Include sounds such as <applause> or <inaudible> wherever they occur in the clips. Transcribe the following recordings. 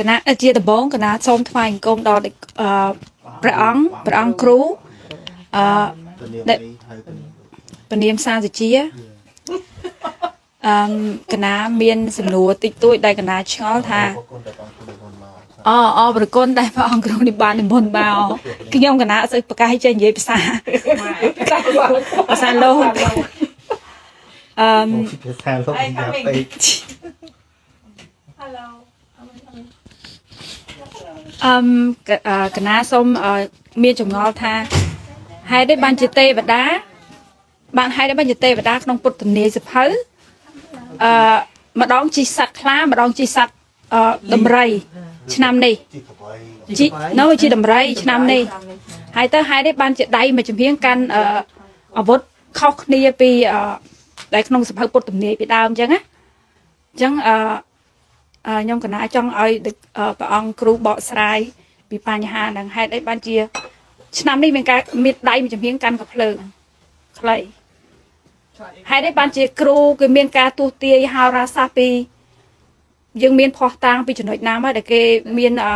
គណៈជាដំបងគណៈសូមថ្វាយបង្គំដល់អឺព្រះអង្គព្រះអង្គគ្រូអឺដែលហៅទៅពនាមសាសុជាអឺគណៈមានសំណួរតិចតួចដែលគណៈឆ្ងល់ថាគុណតែបងគុណមុនមកអអប្រគុណដែលព្រះអង្គគ្រូនិបាននិមន្តមកខ្ញុំគណៈអត់សូវប្រកាសចេះនិយាយភាសាភាសាលោកអឺមកពីភាសាលោកយ៉ាប់ពេក អឹមកអឺកណាសូមអឺមានចម្ងល់ថាហេតុអីបានជាទេវតា បានហេតុអីបានជាទេវតាក្នុងពុទ្ធនាយសភៅអឺម្ដងជីសัตว์ខ្លាម្ដងជីសัตว์អឺដំរី ឆ្នាំនេះ ជីកបៃ ជីនៅជាដំរី ឆ្នាំនេះហើយទៅហេតុអីបានជាដៃមួយចម្រៀងកាន់អឺអាវុធខុសគ្នាពីអឺដែលក្នុងសភៅពុទ្ធនាយពីដើមអញ្ចឹងណាអញ្ចឹងអឺ អឺ ខ្ញុំកណាចង់ឲ្យដឹកអឺព្រះអង្គគ្រូបកស្រាយពីបញ្ហាហ្នឹងហេតុអីបានជា ឆ្នាំនេះមានការមានដៃមួយចំហៀងកាន់កភ្លើងខ្លីហេតុអីបានជាគ្រូគឺមានការទូទាយហោរាសាស្ត្រពីយើងមានផោះតាំងពីចំណុចណាមកដែលគេមានអឺ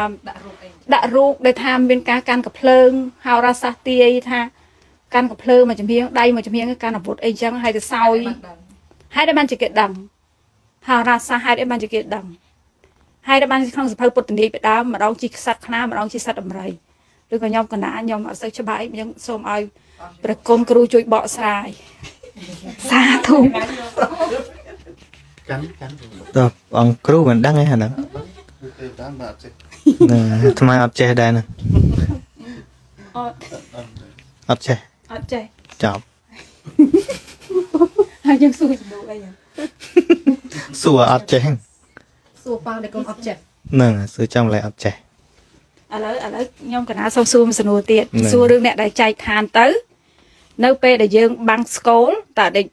ដាក់រូបដែលថាមានការកាន់កភ្លើងហោរាសាស្ត្រទាយថាកាន់កភ្លើងមួយចំហៀងដៃមួយចំហៀងគឺកាន់អាវុធអីចឹងហើយទៅសោយហេតុអីបានជាគេដឹងហោរាសាស្ត្រហេតុអីបានជាគេដឹង ហើយដែលបានក្នុងសភៅពុទ្ធនីយពីដើមម្ដងជីខ្សាត់ខ្នាម្ដងជីសัตว์ដំរីឬក៏ខ្ញុំកណាខ្ញុំអត់សូវច្បាស់អីខ្ញុំសូមឲ្យព្រះគុណគ្រូជួយបកស្រាយសាធុកាន់កាន់តើអង្គគ្រូមិនដឹងទេអាហ្នឹងទេតាមបាទចេះហ្នឹងអាថ្មអត់ចេះដែរហ្នឹងអត់អត់ចេះអត់ចេះចប់ហើយយើងសួរជំនួសអីហ៎សួរអត់ចេះហ្នឹង សួរប៉ាដែលកូនអត់ចេះហ្នឹងសួរចាំឡើយអត់ចេះឥឡូវឥឡូវខ្ញុំកណាសូមសួរមួយសំណួរទៀតហ្នឹងសួររឿងអ្នកដែលចែកឋានទៅ នៅ ពេលដែលយើង បាំងស្គលតើដែល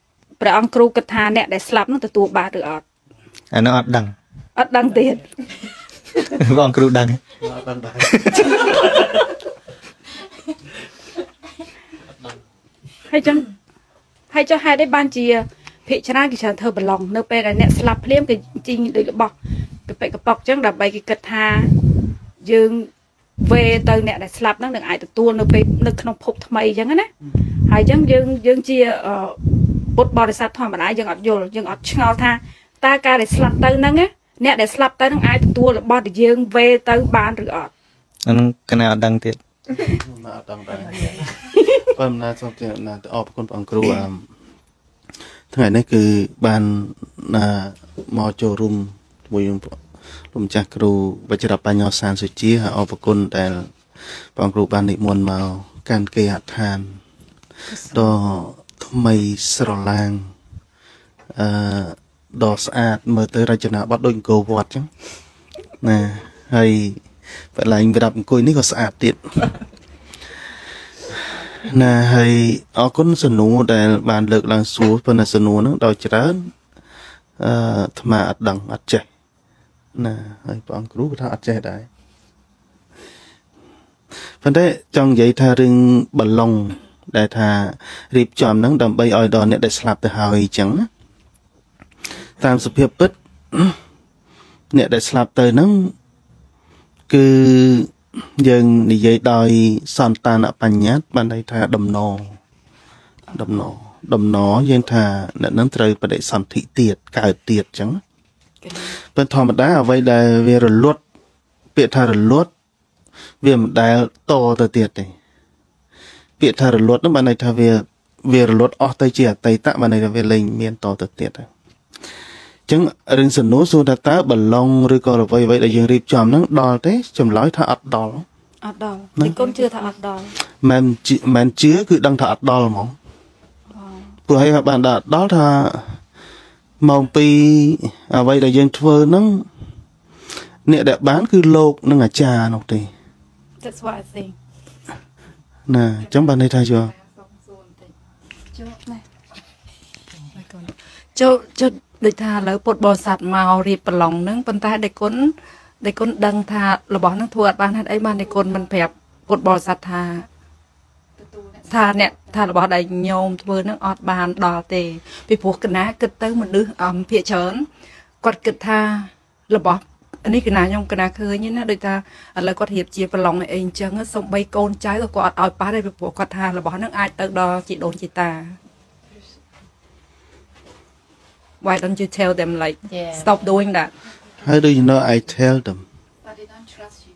ព្រះអង្គគ្រូគិតថាអ្នកដែលស្លាប់នោះទទួលបានឬអត់អាហ្នឹងអត់ដឹងអត់ដឹងទៀតបងគ្រូដឹងទេអត់ដឹងដែរហើយចឹងហើយចុះហេតុអីបានជា ភិកច្រើនគេច្រើនធ្វើប្រឡងនៅពេលដែលអ្នកស្លាប់ភ្លាមគេជីងដូចរបស់កប៉ិកកប៉ុកចឹងដើម្បីគេគិតថាយើងវេទៅអ្នកដែលស្លាប់ហ្នឹងនឹងអាចទទួលនៅពេលនៅក្នុងភពថ្មីចឹងណាហើយចឹងយើងយើងជាអឺពុទ្ធបរិស័ទធម្មតាយើងអត់យល់យើងអត់ឆ្ងល់ថាតើការដែលស្លាប់ទៅហ្នឹងណាអ្នកដែលស្លាប់ទៅហ្នឹងអាចទទួលរបស់ដែលយើងវេទៅបានឬអត់អាហ្នឹងកណាអត់ដឹងទៀតមកអត់ដឹងដែរប៉ុន្តែសូមទៀតណាអរគុណបងគ្រូអម ថ្ងៃនេះគឺបានណាមកចូលរួមជាមួយនឹងលោកម្ចាស់គ្រូវជ្របញ្ញោសានសុជាហើយអរគុណដែលបងគ្រូបាននិមន្តមកកាន់គេអដ្ឋានដ៏ថ្មីស្រឡាងអឺដ៏ស្អាតមើលទៅរចនាប័ទ្មដូចអង្គរវត្តអញ្ចឹងណាហើយកន្លែងប្រដាប់អង្គុយនេះក៏ស្អាតទៀត ណាហើយអរគុណសំណួរដែលបានលើកឡើងសួរប៉ុន្តែសំណួរហ្នឹងដោយច្រើនអឺអាត្មាអត់ដឹងអត់ចេះណាហើយព្រះអង្គគ្រូក៏ថាអត់ចេះដែរប៉ុន្តែចង់និយាយថារឿងបឡុងដែលថារៀបចំហ្នឹងដើម្បីឲ្យដល់អ្នកដែលស្លាប់ទៅហើយអញ្ចឹងណាតាមសភាពពិតអ្នកដែលស្លាប់ទៅហ្នឹងគឺ យើងនិយាយដោយសន្តានបញ្ញត្តិបានន័យថាដំណរដំណរដំណរយើងថាអ្នកនឹងត្រូវបដិសន្ធិទៀតកើតទៀតអញ្ចឹងប៉ុន្តែធម្មតាអ្វីដែលវារលត់ពាក្យថារលត់វាមិនដែលតទៅទៀតទេពាក្យថារលត់នោះបានន័យថាវាវារលត់អស់ទៅជាអតីតបានន័យថាវាលែងមានតទៅទៀតហើយ ចឹងរឿងសំណួរសួរថាតើបឡុងឬក៏អ្វីអ្វីដែលយើងរៀបចំហ្នឹងដល់ទេចម្លើយថាអត់ដល់អត់ដល់តែកូនជឿថាអត់ដល់មិនជឿមិនជឿគឺដឹងថាអត់ដល់ហ្មងព្រោះហើយបានដល់ដល់ថាមកពីអ្វីដែលយើងធ្វើហ្នឹងអ្នកដែលបាន គឺលោកនិងអាចារ្យនោះទេ That's what I think ណាអញ្ចឹងបានន័យថាយល់ចូលណាចូលចូល ដូចថាឥឡូវពុទ្ធបរិស័ទមករៀបប្រឡងហ្នឹងប៉ុន្តែដេគុណដេគុណដឹងថារបស់ហ្នឹងធ្វើអត់បានហេតុអីបានដេគុណមិនប្រាប់ពុទ្ធបរិស័ទថាថាអ្នកថារបស់ដែលញោមធ្វើហ្នឹងអត់បានដល់ទេ ពីព្រោះកណាគិតទៅមនុស្សអំភាកច្រើនគាត់គិតថារបស់នេះកណាខ្ញុំកណាឃើញណាដូចថាឥឡូវគាត់រៀបជាប្រឡងអីអញ្ចឹងសំបីកូនចៅក៏គាត់អត់ឲ្យប៉ះដែរពីព្រោះគាត់ថារបស់ហ្នឹងអាចទៅដល់ជីដូនជីតា Why don't you tell them like Yeah. stop doing that How do you know I tell them But they don't trust you.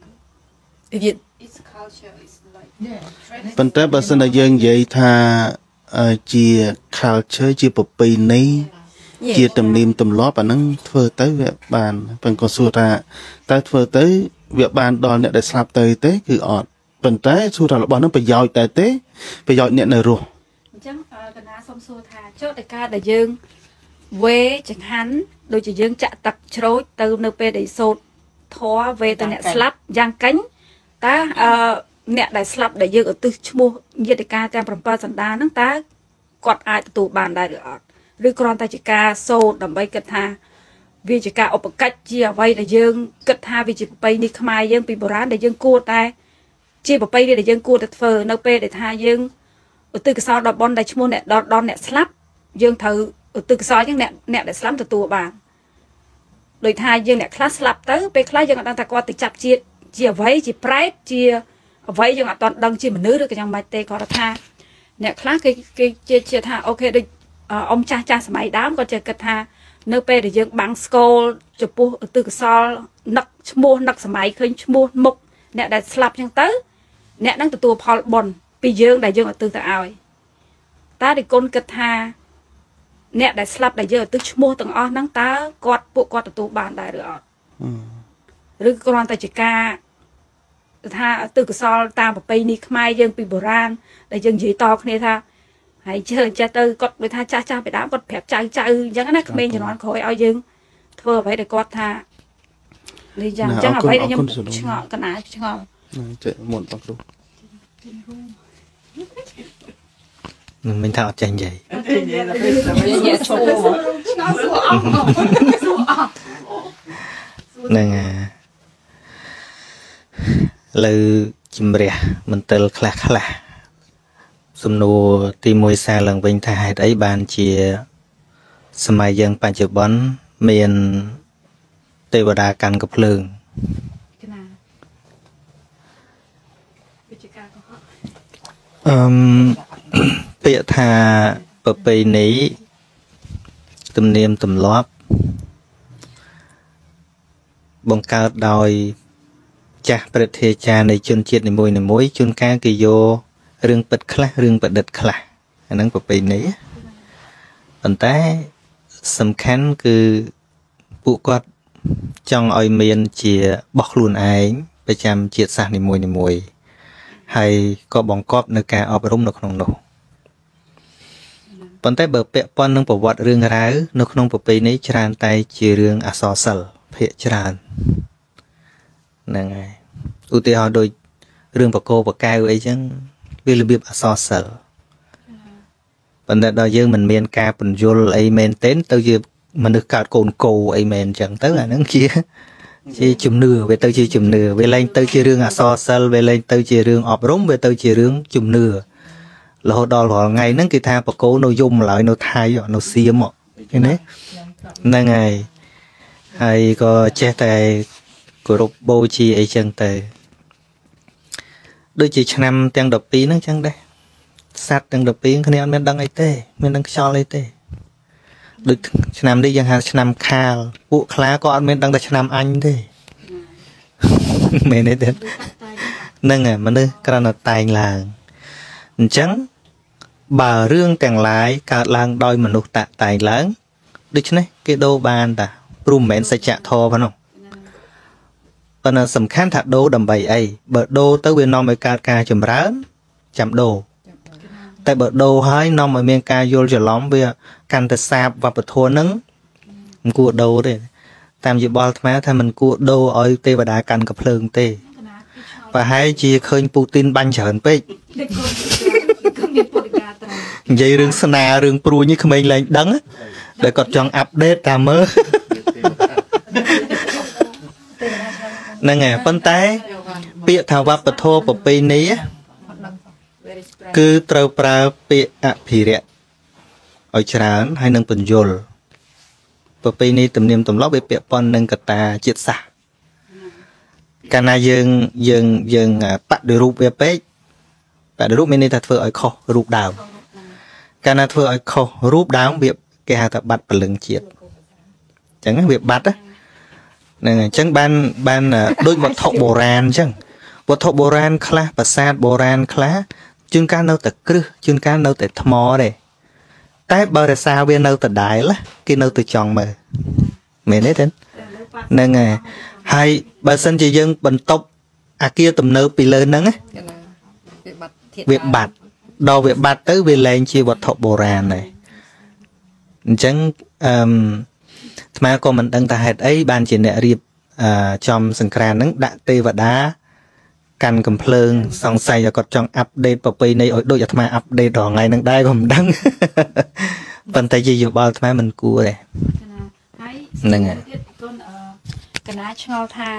if you It's culture. It's like ប៉ុន្តែបើសិនតែយើងនិយាយថាអឺជា culture ជាប្រពៃណី yeah ជាទំនៀមទម្លាប់អាហ្នឹងធ្វើទៅវាបានប៉ុន្តែក៏សួរថាតើធ្វើទៅវាបានដល់អ្នកដែលស្លាប់ទៅទេគឺអត់ប៉ុន្តែសួរថារបស់ហ្នឹងប្រយោជន៍តែទេប្រយោជន៍អ្នកនៅរស់អញ្ចឹងអឺកណាសុំសួរថាចុះតែការដែលយើង វេចង្ហាន់ដូចជាយើងចាក់ទឹកជ្រោចទៅនៅពេលដែលសូត្រធរវេទៅអ្នកស្លាប់យ៉ាងកាញ់តើអឺអ្នកដែលស្លាប់ដែលយើងឧទ្ទិសឈ្មោះយេតិកាទាំង7សន្តានហ្នឹងតើគាត់អាចទទួលបានដែរឬអត់ឬគ្រាន់តែជាការសូត្រដើម្បីគិតថាវាជាការឧបកិច្ចជាអ្វីដែលយើងគិតថាវាជាប្រពៃណីខ្មែរយើងពីបុរាណដែលយើងគួរតែជាប្រពៃណីដែលយើងគួរតែធ្វើនៅពេលដែលថាយើងឧទ្ទិសកុសលដល់បុណ្យដែលឈ្មោះអ្នកដល់ដល់អ្នកស្លាប់យើងត្រូវ ឧទ្ទិសកុសលចឹងអ្នកអ្នកដែលស្លាប់ទទួលបានដោយថាយើងអ្នកខ្លះស្លាប់ទៅពេលខ្លះយើងអត់ដឹងថាគាត់ទៅចាប់ជាតិជាអ្វីជាប្រែតជាអ្វីយើងអត់ទាន់ដឹងជាមនុស្សឬក៏យ៉ាងម៉េចទេគាត់ថា អ្នកខ្លះគេគេជាជាថាអូខេដូចអឺអ៊ំចាស់ចាស់សម័យដើមគាត់ចេះគិតថានៅពេលដែលយើងបាំងស្គលចំពោះឧទ្ទិសកុសលនឹកឈ្មោះនឹកសម័យឃើញឈ្មោះមុខអ្នកដែលស្លាប់ចឹងទៅ អ្នកនឹងទទួលផលបុណ្យពីយើងដែលយើងឧទ្ទិសទៅឲ្យតើរិគុណគិតថា អ្នកដែលស្លាប់ដែលយើងឧទ្ទិសឈ្មោះទាំងអស់ហ្នឹងតើគាត់ពួកគាត់ទទួលបានដែរឬអត់ឬគ្រាន់តែជាការថាឧទ្ទិសកុសលតាមប្រពៃណីខ្មែរយើងពីបុរាណដែលយើងនិយាយតគ្នាថាហើយជើចេះទៅគាត់ដូចថាចាស់ចាស់ពីដើមគាត់ប្រាប់ចៅចៅអញ្ចឹងណាក្មេងជំនាន់ក្រោយឲ្យយើងធ្វើអ្វីដែលគាត់ថានេះយ៉ាងអញ្ចឹងអ្វីដែលខ្ញុំឆ្ងល់កណាឆ្ងល់ចេះមុនបងគ្រូ មិនមែនថាអត់ចេះនិយាយហ្នឹងហើយលើជំរះមន្ទិលខ្លះខ្លះសំណួរទី1សារឡើងវិញថាហេតុអីបានជា សម័យយើងបច្ចុប្បន្នមានទេវតាកាន់កំភ្លើងកណាវិជ្ជាការកុហកអឺម ពាក្យថាប្រពៃណីទំនៀមទម្លាប់ បង្កើតដោយចាស់ព្រឹទ្ធាចារ្យនៃជនជាតិនីមួយៗជួនកាលគេយករឿងពិតខ្លះរឿងប្រឌិតខ្លះអាហ្នឹងប្រពៃណីប៉ុន្តែសំខាន់គឺពួកគាត់ចង់ឲ្យមានជាបោះខ្លួនឯងប្រចាំជាតិសាសន៍នីមួយៗ ហើយក៏បង្កប់នៅការអប់រំនៅក្នុងនោះប៉ុន្តែបើពាក់ព័ន្ធនឹងប្រវត្តិរឿងរ៉ាវនៅក្នុងប្រពៃណីច្រើនតែជារឿងអក្សរសិល្ប៍ភាគច្រើនហ្នឹងហើយឧទាហរណ៍ដូចរឿងបកោបកៅអីចឹងវារបៀបអក្សរសិល្ប៍ប៉ុន្តែដល់យើងមិនមានការពន្យល់អីមែនទែនទៅជាមនុស្សកើតកូនគោអីមែនចឹងទៅអាហ្នឹងជា ជាជំនឿវាទៅជាជំនឿវាលែងទៅជារឿងអក្សរសិល្ប៍វាលែងទៅជារឿងអប់រំវាទៅជារឿងជំនឿរហូតដល់រាល់ថ្ងៃហ្នឹងគេថាបកោនៅយំឡើយនៅថៃនៅសៀមឃើញទេហ្នឹងហើយហើយក៏ចេះតែគោរពបូជាអីចឹងទៅដូចជាឆ្នាំទាំង12ហ្នឹងចឹងដែរសัตว์ទាំង12គ្នាអត់មានដឹងអីទេមានដឹងខ្យល់អីទេ ដូចឆ្នាំនេះយើងហៅឆ្នាំខាលពួកខ្លាក៏អត់មានដឹងតែឆ្នាំអញទេមែនទេហ្នឹងហើយមនុស្សគ្រាន់តែតែងឡើងអញ្ចឹងបើរឿងទាំងឡាយកើតឡើងដោយមនុស្សតាក់តែងឡើងដូច្នេះគេដូរបានតាព្រោះមិនមែនសច្ចធម៌ប៉ុណ្ណោះប៉ុន្តែសំខាន់ថាដូរដើម្បីអីបើដូរទៅវានាំឲ្យកើតការចម្រើនចាំដូរ តែបើដូរហើយនាំឲ្យមានការយល់ច្រឡំវាកាន់តែសាបវប្បធម៌ហ្នឹងមិនគួរដូរទេតាមយោបល់អាត្មាថាមិនគួរដូរឲ្យទេវតាកាន់កំភ្លើងទេប្រហែលជាឃើញពូទីនបាញ់ច្រើនពេកដឹកកូនគឺមានពុទ្ធិកាត្រង់និយាយរឿងស្នារឿងព្រួយនេះក្មេងលែងដឹងណាដែលគាត់ចង់អាប់ដេតតាមមើលហ្នឹងហើយប៉ុន្តែ ពាក្យថាវប្បធម៌ប្រពៃណីណា គឺត្រូវប្រើពាក្យអភិរក្សឲ្យច្រើន ហើយនឹងបញ្យលប្រពៃណីទំនៀមទម្លាប់វាពាក់ព័ន្ធនឹងកត្តាជាតិសាសន៍កាលណាយើងយើងយើងបដិរូបវាពេកបដិរូបមានន័យថាធ្វើឲ្យខុសរូបដើមកាលណាធ្វើឲ្យខុសរូបដើមវាគេហៅថាបាត់ពលឹងជាតិអញ្ចឹងណាវាបាត់ណាហ្នឹងហើយអញ្ចឹងបានបានដូចវត្ថុបុរាណអញ្ចឹងវត្ថុបុរាណខ្លះប្រាសាទបុរាណខ្លះ ជួនកាលនៅតែគ្រឹះជួនកាលនៅតែថ្មទេតែបើរសាវានៅដដែលគេនៅតែចង់មើលមែនទេទេហ្នឹងហើយហើយបើសិនជាយើងបន្ទប់អាគារទំនើបពីលើហ្នឹងណាគេណាវាបាត់ធាតុវាបាត់ដល់វាបាត់ទៅវាលែងជាវត្ថុបុរាណហើយអញ្ចឹងអឺមអាត្មាក៏មិនដឹងថាហេតុអីបានជាអ្នករៀបអឺចំសង្ក្រានហ្នឹងដាក់ទេវតា កាន់កំភ្លើងសង្ស័យថាគាត់ចង់អាប់ដេតប្រពៃណីឲ្យដូចអាត្មាអាប់ដេតរាល់ថ្ងៃហ្នឹងដែរក៏មិនដឹងប៉ុន្តែជាយោបល់អាត្មាមិនគួរទេហើយហ្នឹងហើយទៀតកូនអឺកណាឆ្ងល់ថា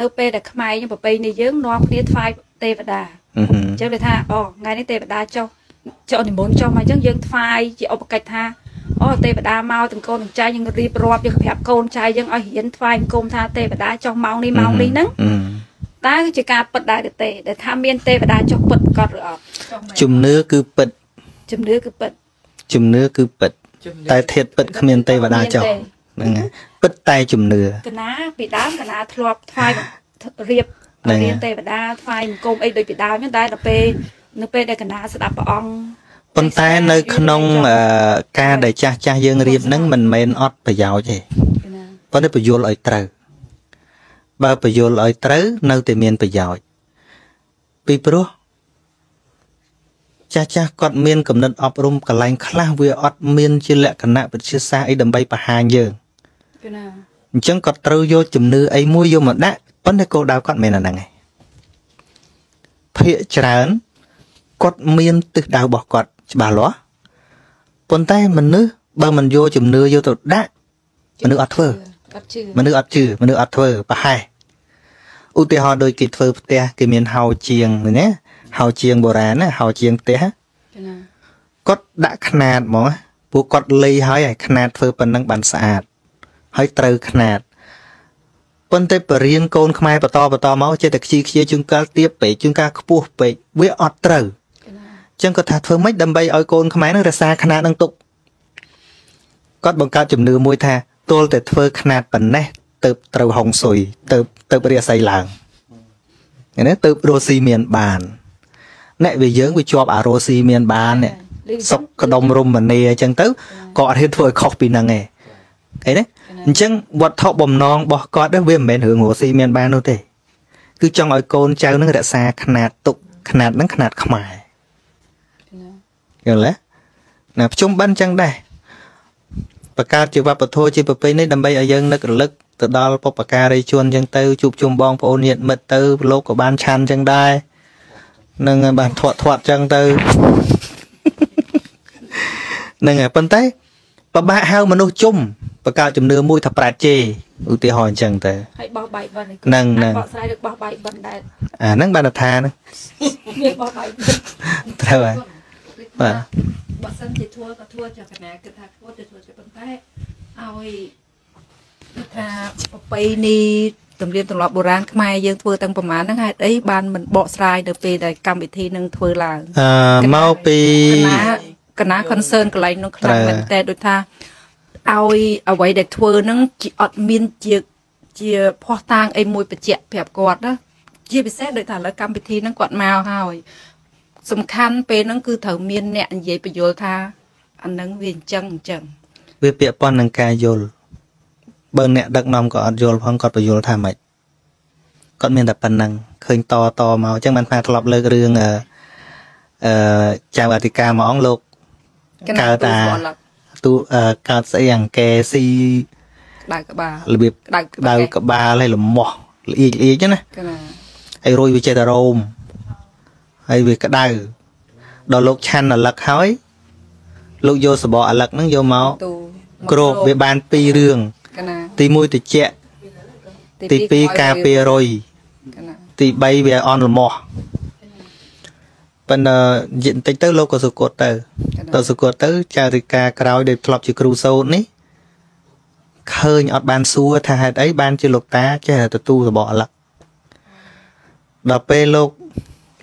នៅពេលដែលខ្មែរយើងប្រពៃណីយើងនាំគ្នាថ្វាយទេវតាអឺហឹមអញ្ចឹងគេថាអូថ្ងៃនេះទេវតាចុះចុះនិមន្តចុះមកអញ្ចឹងយើងថ្វាយជាឧបកិច្ចថាអូទេវតាមកទាំងកូនទាំងចៅយើងរៀបរាប់យើងប្រាប់កូនចៅយើងឲ្យរៀនថ្វាយបង្គំថាទេវតាចុះម៉ោងនេះម៉ោងនេះហ្នឹងអឺ តើជាការពិតដែរឬទេដែលថាមានទេវតាចុះពិតប្រកបឬអត់ជំនឿគឺពិតជំនឿគឺពិតជំនឿគឺពិត តែធាតពិតគ្មានទេវតាចុះហ្នឹងហើយពិតតែជំនឿកណាពីដើមកណាធ្លាប់ថ្វាយរៀបហ្នឹងហើយរៀនទេវតាថ្វាយបង្គំអីដូចពីដើមហ្នឹងតែដល់ពេលនៅពេលដែលកណាស្ដាប់ព្រះអង្គប៉ុន្តែនៅក្នុងអឺការដែលចាស់ចាស់យើងរៀបហ្នឹងមិនមែនអត់ប្រយោជន៍ទេកណាប៉ុន្តែបញ្យល់ឲ្យត្រូវ បើបញ្យល់ឲ្យត្រូវនៅតែមានប្រយោជន៍ពីព្រោះចាស់ចាស់គាត់មានកំណត់អប់រំកន្លែងខ្លះវាអត់មានជាលក្ខណៈវិទ្យាសាស្ត្រអីដើម្បីបង្ហាញយើងកណាអញ្ចឹងគាត់ត្រូវយកជំនឿអីមួយយកមកដាក់ប៉ុន្តែគោលដៅគាត់មិនមែនអាហ្នឹងឯងភាកច្រើនគាត់មានទិសដៅរបស់គាត់ច្បាស់លាស់ប៉ុន្តែមនុស្សបើមិនយកជំនឿយកទៅដាក់មនុស្សអត់ធ្វើអត់ជឿ មនុស្សអត់ជឿមនុស្សអត់ធ្វើប្រហែសឧទាហរណ៍ដូចគេធ្វើផ្ទះគេមានហៅជាងណាហៅជាងបុរាណណាហៅជាងផ្ទះ កណា គាត់ដាក់ຂ្នាតហ្មងពួកគាត់លៃហើយឲ្យຂ្នាតធ្វើប៉ុណ្ណឹងបានស្អាត ហើយត្រូវຂ្នាតប៉ុន្តែបរៀនកូនខ្មែរបន្តបន្តមកចេះតែខ្ជិលខ្ជាជួនកាលទៀបពេកជួនកាលខ្ពស់ពេកវាអត់ត្រូវ កណា អញ្ចឹងគាត់ថាធ្វើម៉េចដើម្បីឲ្យកូនខ្មែរនឹងរក្សាຂ្នាតនឹងទុកគាត់បង្កើតជំនឿមួយថា ទល់តែធ្វើຂ្នាតប៉ុណ្ណេះទៅត្រូវហុងស៊ុយទៅទៅរាសីឡើងឃើញទេទៅរស់ស៊ីមានបានអ្នកវាយើងវាជាប់អារស់ស៊ីមានបាននេះសុកក្ដុំរមនីអញ្ចឹងទៅក៏អត់ហ៊ានធ្វើឲ្យខុសពីហ្នឹងឯងឃើញទេអញ្ចឹងវត្ថុបំណងរបស់គាត់ហ្នឹងវាមិនមែនរឿងរស់ស៊ីមានបាននោះទេ គឺចង់ឲ្យកូនចៅនឹងរក្សាຂ្នាតទុកຂ្នាតហ្នឹងຂ្នាតខ្មែរ យល់ទេណាប្រជុំបិណ្ឌចឹងដែរ បង្កើតជាវប្បធម៌ជាប្រពៃណីដើម្បីឲ្យយើងនឹករលឹកទៅដល់បុព្វការីជនចឹងទៅជួបជុំបងប្អូនញាតិមិត្តទៅលោកក៏បានឆាន់ចឹងដែរនឹងហើយបានធាត់ធាត់ចឹងទៅនឹងហើយប៉ុន្តែបបាក់ហៅមនុស្សជុំបង្កើតជំនឿមួយថាប្រាជ្ជេឧទាហរណ៍អញ្ចឹងទៅហើយបោះបាយបិណ្ឌហ្នឹងហ្នឹងបកស្រាយឬបោះបាយបិណ្ឌដែរអាហ្នឹងបានថាហ្នឹងមានបោះបាយបិណ្ឌត្រូវហើយ បាទបើសិនជាធ្វើក៏ធ្វើចកណាគិតថាធ្វើទៅធ្វើទៅប៉ុន្តែឲ្យគិតថាប្រពៃណីទំនៀមទម្លាប់បុរាណខ្មែរយើងធ្វើតាំងប្រមាណហ្នឹងហេតុអីបានមិនបកស្រាយនៅពេលដែលកម្មវិធីនឹងធ្វើឡើងអឺមកពីកណាកណា concern កន្លែងនោះខ្លាំងត្រូវមែនតែដូចថាឲ្យអ្វីដែលធ្វើហ្នឹងជាអត់មានជាជាភ័ស្តុតាងអីមួយបញ្ជាក់ប្រាប់គាត់ណាជាពិសេសដូចថាឥឡូវកម្មវិធីហ្នឹងគាត់មកហើយ សំខាន់ពេលហ្នឹងគឺត្រូវមានអ្នកនិយាយបញ្យល់ថាអាហ្នឹងវាអញ្ចឹងអញ្ចឹងវាពាក់ព័ន្ធនឹងការយល់បើអ្នកដឹកនាំក៏អត់យល់ផងគាត់បញ្យល់ថាម៉េចគាត់មានតែប៉ុណ្្នឹងឃើញតតមកអញ្ចឹងបានថាធ្លាប់លើករឿងអឺអឺចៅអធិការមួយអង្គលោកកើតតាទូស្គាល់ឡើយទូអឺកើតស្អីអង្គែស៊ីក្តៅក្បាលរបៀបក្តៅដៅក្បាលហើយលំមាស់ល្អៀកល្អៀកហ្នឹងណាកណាហើយរួយវាចេះតែរោម ហើយវាក្តៅដល់លោកឆាន់អាលឹកហើយលោកយកសបកអាលឹកហ្នឹងយកមកទូគ្របវាបានពីររឿងកណាទី1តិចទី2ការពាររុយកណាទី3វាអន់លមាស់ប៉ុន្តែនិយាយបន្តិចទៅលោកក៏សុគតទៅទៅសុគតទៅចារិកាក្រោយដែលធ្លាប់ជាគ្រូសូត្រនេះឃើញអត់បានសួរថាហេតុអីបានជាលោកតាចេះតែទទួលរបបអលឹកដល់ពេលលោក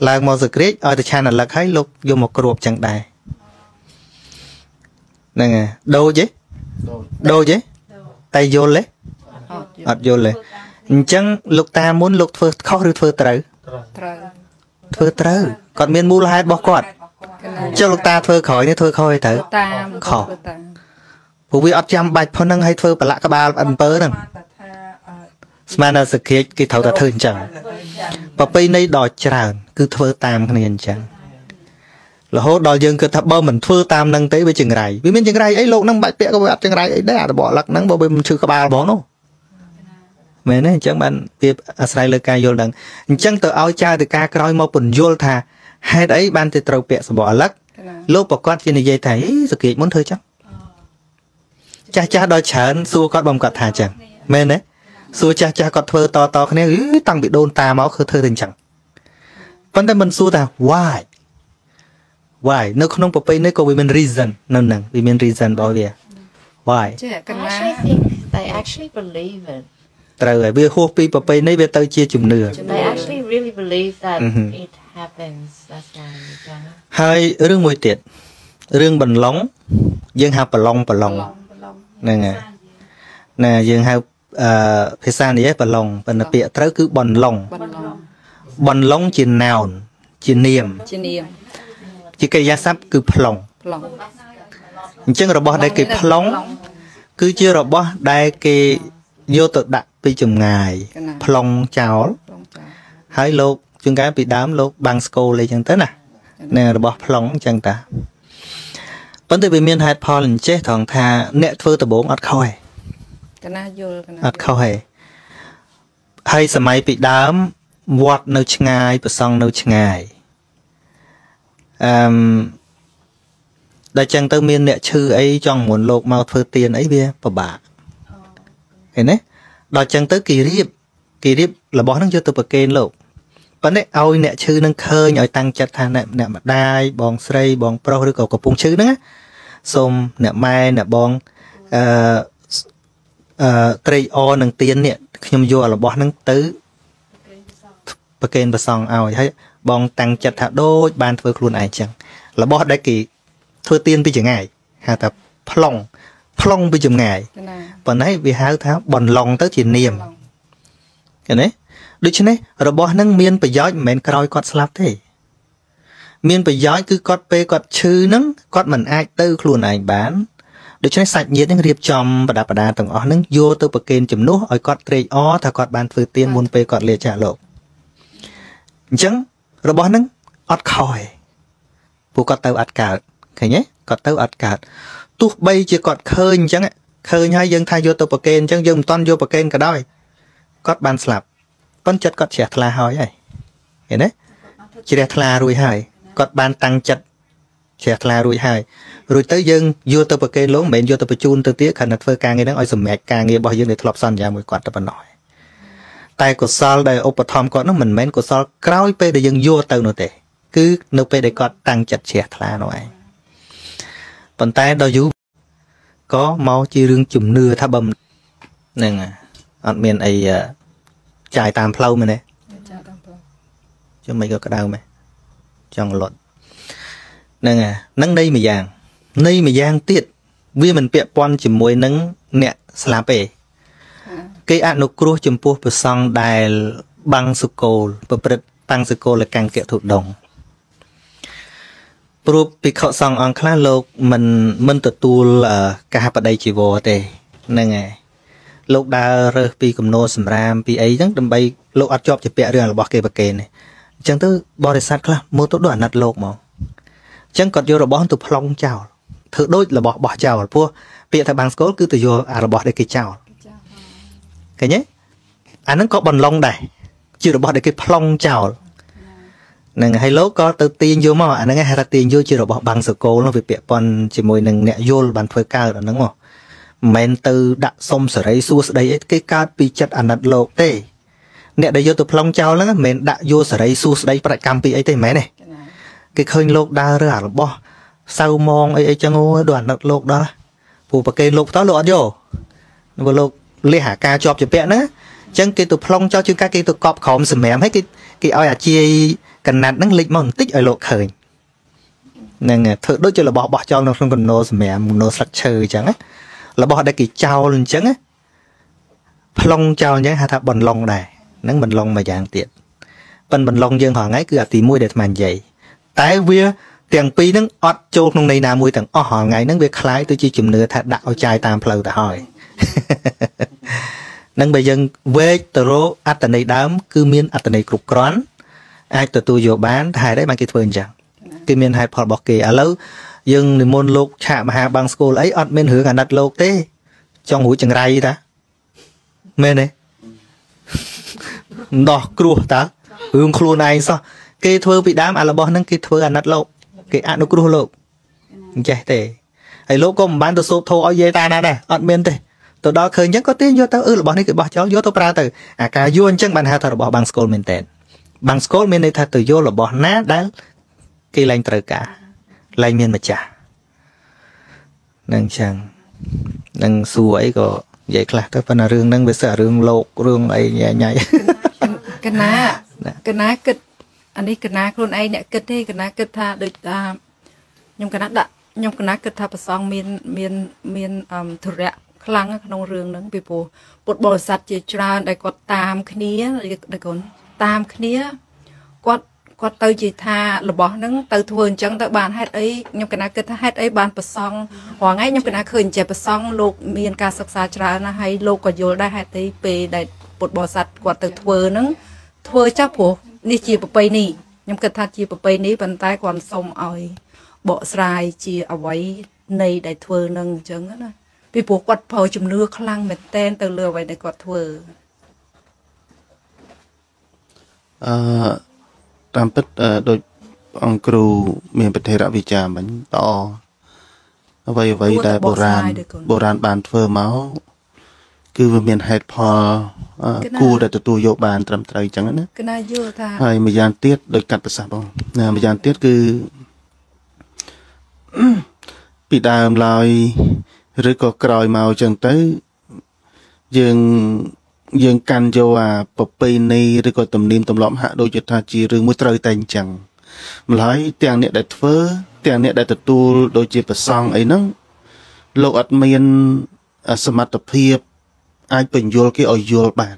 ឡើងមកសក្រាចឲ្យទៅឆានអាលឹកហើយលោកយកមកគ្របចឹងដែរហ្នឹងហើយដូចទេដូចទេតែយល់ទេអត់យល់អត់យល់ទេអញ្ចឹងលោកតាមុនលោកធ្វើខុសឬធ្វើត្រូវត្រូវធ្វើត្រូវគាត់មានមូលហេតុរបស់គាត់កណាចុះលោកតាធ្វើក្រោយនេះធ្វើខុសឯត្រូវតាមខុសធ្វើតាមព្រោះវាអត់ចាំបាច់ប៉ុណ្ណឹងឲ្យធ្វើប្រឡាក់ក្បាលអំពើហ្នឹង ស្មានតែសក្រាចគេត្រូវតែធ្វើអញ្ចឹងប្រពៃណីដ៏ច្រើន គឺធ្វើតាមគ្នាអញ្ចឹងរហូតដល់យើងគិតថាបើមិនធ្វើតាមនឹងទេវាចង្រៃវាមានចង្រៃអីលោកនឹងបាច់ពាក់ក៏វាអត់ចង្រៃអីដែរអារបកលឹកហ្នឹងបើវាមិនឈឺក្បាលបងនោះមែនទេអញ្ចឹងបានវាអាស្រ័យលើការយល់ដឹងអញ្ចឹងទៅឲ្យចៅទៅការក្រោយមកពន្យល់ថាហេតុអីបានទៅត្រូវពាក់សបកលឹកកណាលោកប្រកាសជានិយាយថាអីសក្រាចមុនធ្វើចឹងចាស់ចាស់ដល់ច្រើនសួរគាត់បំគាត់ថាចឹងមែនទេ សួរចាស់ចាស់គាត់ធ្វើតតគ្នាអឺតាំងពីដូនតាមកគឺធ្វើទៅចឹងប៉ុន្តែមិនសួរថា why why នៅក្នុងប្រពៃណីក៏វាមាន reason នៅហ្នឹងវាមាន reason របស់វា why ចេះក I ណា actually think they actually believe it. ត្រូវហើយវាហួសពីប្រពៃណីវាទៅជាជំនឿ They actually really believe that Mhm. it happens. That's why we done it. ហើយរឿងមួយទៀតរឿងបន្លងយើងហៅប្រឡងប្រឡងហ្នឹងហើយណាយើងហៅ អឺភាសានេះឯងប្រឡងប៉ុន្តែពាក្យត្រូវគឺបន្លងបន្លំបន្លងជា noun ជានាមជានាមជាកិរិយាសព្ទគឺប្លង់ប្លង់អញ្ចឹងរបស់ដែលគេប្លង់គឺជារបស់ដែលគេយកទៅដាក់ពីចម្ងាយប្លង់ចោលប្លង់ចាហើយលោកជួនកាលពីដើមលោកបាំងស្គូលអីចឹងទៅណាណារបស់ប្លង់អញ្ចឹងតាប៉ុន្តែវាមានហេតុផលអញ្ចេះត្រង់ថាអ្នកធ្វើដំបងអត់ខុសទេ កណាយល់កណាអត់ខុសទេហើយសម័យពីដើមវត្តនៅឆ្ងាយប្រសង់នៅឆ្ងាយអឺមដល់ចឹងទៅមានអ្នកឈឺអីចង់មុនលោកមកធ្វើទៀនអីវាពិបាកឃើញទេដល់ចឹងទៅគេរៀបគេរៀបរបស់ហ្នឹងយកទៅប្រគេនលោកប៉ុន្តែឲ្យអ្នកឈឺនឹងឃើញឲ្យតាំងចិត្តថាអ្នកអ្នកម្ដាយបងស្រីបងប្រុសឬក៏កំពុងឈឺហ្នឹងណាសូមអ្នកម៉ែអ្នកបងអឺ អឺត្រេកអរនឹងទៀននេះខ្ញុំយករបស់ហ្នឹងទៅប្រកេនប្រសងឲ្យហើយបងតាំងចិត្តថាដូចបានធ្វើខ្លួនឯងចឹងរបស់ដែលគេធ្វើទៀនពីចងាយហៅថាប្លង់ប្លង់ពីចម្ងាយកណាប៉ុន្តែវាហៅថាបន្លងទៅជានាមឃើញទេដូច្នេះរបស់ហ្នឹងមានប្រយោជន៍មិនមែនក្រោយគាត់ស្លាប់ទេ មានប្រយោជន៍គឺគាត់ពេលគាត់ឈឺហ្នឹងគាត់មិនអាចទៅខ្លួនឯងបាន ដូច្នេះសាច់ញាតិហ្នឹងរៀបចំបដាបដាទាំងអស់ហ្នឹងយកទៅប្រគេនជំនួសឲ្យគាត់ត្រេកអរថាគាត់បានធ្វើទានមុនពេលគាត់លាចាកលោកអញ្ចឹងរបស់ហ្នឹងអត់ខុសទេពួកគាត់ទៅអត់កើតឃើញទេគាត់ទៅអត់កើតទោះបីជាគាត់ឃើញអញ្ចឹងឃើញហើយយើងថាយកទៅប្រគេនអញ្ចឹងយើងមិនតន់យកប្រគេនក៏ដោយគាត់បានស្លាប់ប៉ុន្តែចិត្តគាត់ជ្រះថ្លាហើយហើយឃើញទេជ្រះថ្លារួចហើយគាត់បានតាំងចិត្ត ជ្រះថ្លារួចហើយរួចទៅយើងយកទៅប្រគេនលោកមិនមែនយកទៅបញ្ជូនទៅទៀតគ្រាន់តែធ្វើការងារហ្នឹងឲ្យសម្រេចការងាររបស់យើងដែលធ្លាប់សន្យាមួយគាត់ទៅប៉ុណ្ណោះឯងតែកុសលដែលឧបត្ថម្ភគាត់នោះមិនមែនកុសលក្រោយពេលដែលយើងយកទៅនោះទេ គឺនៅពេលដែលគាត់តាំងចិត្តជ្រះថ្លានោះឯងប៉ុន្តែដល់យូរក៏មកជារឿងជំនឿថាបើមិនហ្នឹងហើយអត់មានអីអឺចាយតាមផ្លូវមែនទេចាតាមប្លង់ចុះមិនក៏ក្តៅមែនចង់លត់ ហ្នឹងហើយហ្នឹងនៃមួយយ៉ាងនៃមួយយ៉ាងទៀតវាមិនពាក់ព័ន្ធជាមួយនឹងអ្នកស្លាប់ទេគេអនុគ្រោះចំពោះព្រះសង្ឃដែលបាំងសុគលប្រព្រឹត្តបាំងសុគលកង្កៈទុដងព្រោះភិក្ខុសង្ឃអង្គខ្លះលោកមិនមិនទទួលអឺការបដិជីវរទេហ្នឹងហើយលោកដើររើសពីគំនោសម្រាមពីអីហ្នឹងដើម្បីលោកអត់ជាប់ជាពាក់រឿងរបស់គេប្រកេនទេអញ្ចឹងទៅបរិស័ទខ្លះមើលទៅដូចអាណិតលោកហ្មងអញ្ចឹងគាត់យករបស់ទៅប្លង់ចោលធ្វើដូចរបស់បោះចោលព្រោះពាក្យថាបាំងស្គលគឺទៅយកអារបស់ដែលគេចោលឃើញទេអាហ្នឹងក៏បន្លងដែរជារបស់ដែលគេប្លង់ចោលនឹងហើយលោកក៏ទៅទាញយកមកអាហ្នឹងឯងហៅថាទាញយកជារបស់បាំងសកលនោះវាពាក់ព័ន្ធជាមួយនឹងអ្នកយល់បានធ្វើកើតអាហ្នឹងមកមិនមែនទៅដាក់សុំសេរីសួស្ដីអីគេកើតពីចិត្តអាណិតលោកទេអ្នកដែលយកទៅប្លង់ចោលហ្នឹងមិនមែនដាក់យកសេរីសួស្ដីប្រតិកម្មពីអីទេមិនមែនទេកណា គេឃើញលោកដើររើអារបស់សៅមងអីអីចឹងអូដល់អាណិតលោកដល់ព្រោះប្រកេនលោកផ្ទាល់លោកអត់យកព្រោះលោកលះអាការជាប់ជាពាក់ណាអញ្ចឹងគេទៅប្លង់ចោះជាងការគេទៅកប់ក្រោមសម្រាមហើយគេគេឲ្យអាជាយកណាត់ហ្នឹងលេចមកបន្តិចឲ្យលោកឃើញហ្នឹងធ្វើដូចជារបស់បោះចោលនៅក្នុងកំណោសម្រាមកំណោស្លឹកឈើអញ្ចឹងណារបស់ដែលគេចោលអញ្ចឹងណាប្លង់ចោលអញ្ចឹងហៅថាបន្លងដែរហ្នឹងបន្លងមួយយ៉ាងទៀតប៉ិនបន្លងយើងរាល់ថ្ងៃគឺអាទី1ដែលអាត្មានិយាយ តែវាទាំងពីរហ្នឹងអត់ចូលក្នុងន័យណាមួយទាំងអស់រាល់ថ្ងៃហ្នឹងវាคล้ายទៅជាជំនឿថាដាក់ឲ្យចាយតាមផ្លូវទៅហើយនឹងបើយើងវេកទៅរកអត្តន័យដើម គឺមានអត្តន័យគ្រប់គ្រាន់អាចទទួលយកបានតែហេតុអីបានគេធ្វើអញ្ចឹងគេមានហេតុផលរបស់គេឥឡូវយើងនិមន្តលោកឆាកមហាបាំងស្គូលអីអត់មានរឿងអាណិតលោកទេ ចង់រួចចង្រៃតាមែនទេដោះគ្រោះតើរឿងខ្លួនឯងសោះ គេធ្វើពីដើមអារបស់ហ្នឹងគេធ្វើអាណិតលោកគេអនុគ្រោះលោកអញ្ចេះទេហើយលោកក៏មិនបានទៅសូត្រធោឲ្យយាយតាណាដែរអត់មានទេទៅដល់ឃើញអញ្ចឹងក៏ទាញយកទៅអឺរបស់នេះគេបោះចោលយកទៅប្រើទៅអាការយួរអញ្ចឹងបានហៅថារបស់បាំងស្គលមែនតើបាំងស្គលមានន័យថាទៅយករបស់ណាដែលគេឡើងត្រូវការឡើងមានម្ចាស់នឹងអញ្ចឹងនឹងសួរអីក៏និយាយខ្លះទៅប៉ុន្តែរឿងហ្នឹងវាសឹករឿងលោករឿងអីញ៉ៃញ៉ៃកណាណាកណាគិត អានេះកណាខ្លួនឯងអ្នកគិតទេកណាគិតថាដូចថាខ្ញុំកណាដាក់ខ្ញុំកណាគិតថាប្រសងមានមានមានអមធរៈខ្លាំងក្នុងរឿងហ្នឹងពីព្រោះពុទ្ធបរិស័ទជាច្រើនដែលគាត់តាមគ្នាដែលគាត់តាមគ្នាគាត់គាត់ទៅជាថារបស់ហ្នឹងទៅធ្វើអញ្ចឹងទៅបានហេតុអីខ្ញុំកណាគិតថាហេតុអីបានប្រសងរាល់ថ្ងៃខ្ញុំកណាឃើញចេះប្រសងលោកមានការសិក្សាច្រើនណាស់ហើយលោកក៏យល់ដែរហេតុអីពេលដែលពុទ្ធបរិស័ទគាត់ទៅធ្វើហ្នឹងធ្វើចាស់ព្រោះ នេះជាប្រពៃណីខ្ញុំគិតថាជាប្រពៃណីប៉ុន្តែគាត់សុំឲ្យបកស្រាយជាអវ័យនៃដែលធ្វើនឹងអញ្ចឹងណាពីព្រោះគាត់ប្រើជំនឿខ្លាំងមែនតែនទៅលើអ្វីដែលគាត់ធ្វើអឺតាមពិតអឺដូចអង្គគ្រូមានប្រធារវិចារមិញតអ្វីអ្វីដែលបុរាណបុរាណបានធ្វើមក គឺវាមានហេតុផលអឺគួរដែលទទួលយកបានត្រឹមត្រូវអញ្ចឹងណាគណៈយល់ថាហើយម្យ៉ាងទៀតដោយកាត់ប្រសាសន៍បងណាម្យ៉ាងទៀតគឺពីដើមឡើយឬក៏ក្រោយមកអញ្ចឹងទៅយើងយើងកាន់យកអាប្រពៃណីឬក៏ទំនៀមទម្លាប់ហាក់ដូចជាថាជារឿងមួយត្រូវតែអញ្ចឹងម្ល៉េះទាំងអ្នកដែលធ្វើទាំងអ្នកដែលទទួលដូចជាប្រសង់អីហ្នឹងលោកអត់មានសមត្ថភាព អាចបញ្យល់គេឲ្យយល់បាន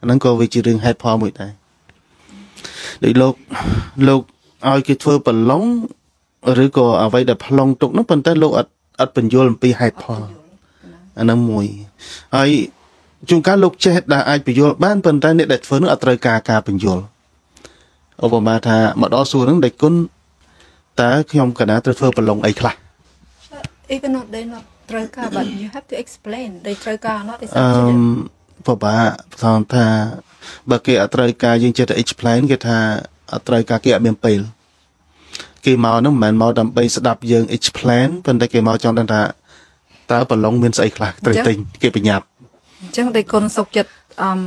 អាហ្នឹងក៏វាជារឿងហេតុផលមួយដែរដូចលោកលោកឲ្យគេធ្វើប្រឡងឬក៏អ្វីដែលប្លង់ទុកហ្នឹងប៉ុន្តែលោកអត់អត់បញ្យល់អំពីហេតុផលអាហ្នឹងមួយហើយជួនកាលលោកចេះដែលអាចបញ្យល់បានប៉ុន្តែអ្នកដែលធ្វើនោះអត់ត្រូវការការបញ្យល់ឧបមាថាមកដល់សួរហ្នឹងដេចគុណតើខ្ញុំកណាត្រូវធ្វើប្រឡងអីខ្លះ even not they not ត្រូវការ but you have to explain they ត្រូវការ not is អឺ up to them ពិបាកថងថាបើគេអត់ត្រូវការយើងចេះតែ explain គេថាអត់ត្រូវការគេអត់មានពេលគេមកហ្នឹងមិនមែនមកដើម្បីស្ដាប់យើង explain ប៉ុន្តែគេមកចង់ដឹងថាតើប្រឡងមានស្អីខ្លះត្រូវទិញគេបញ្ញាប់អញ្ចឹងដេគុណសុកចិត្តអម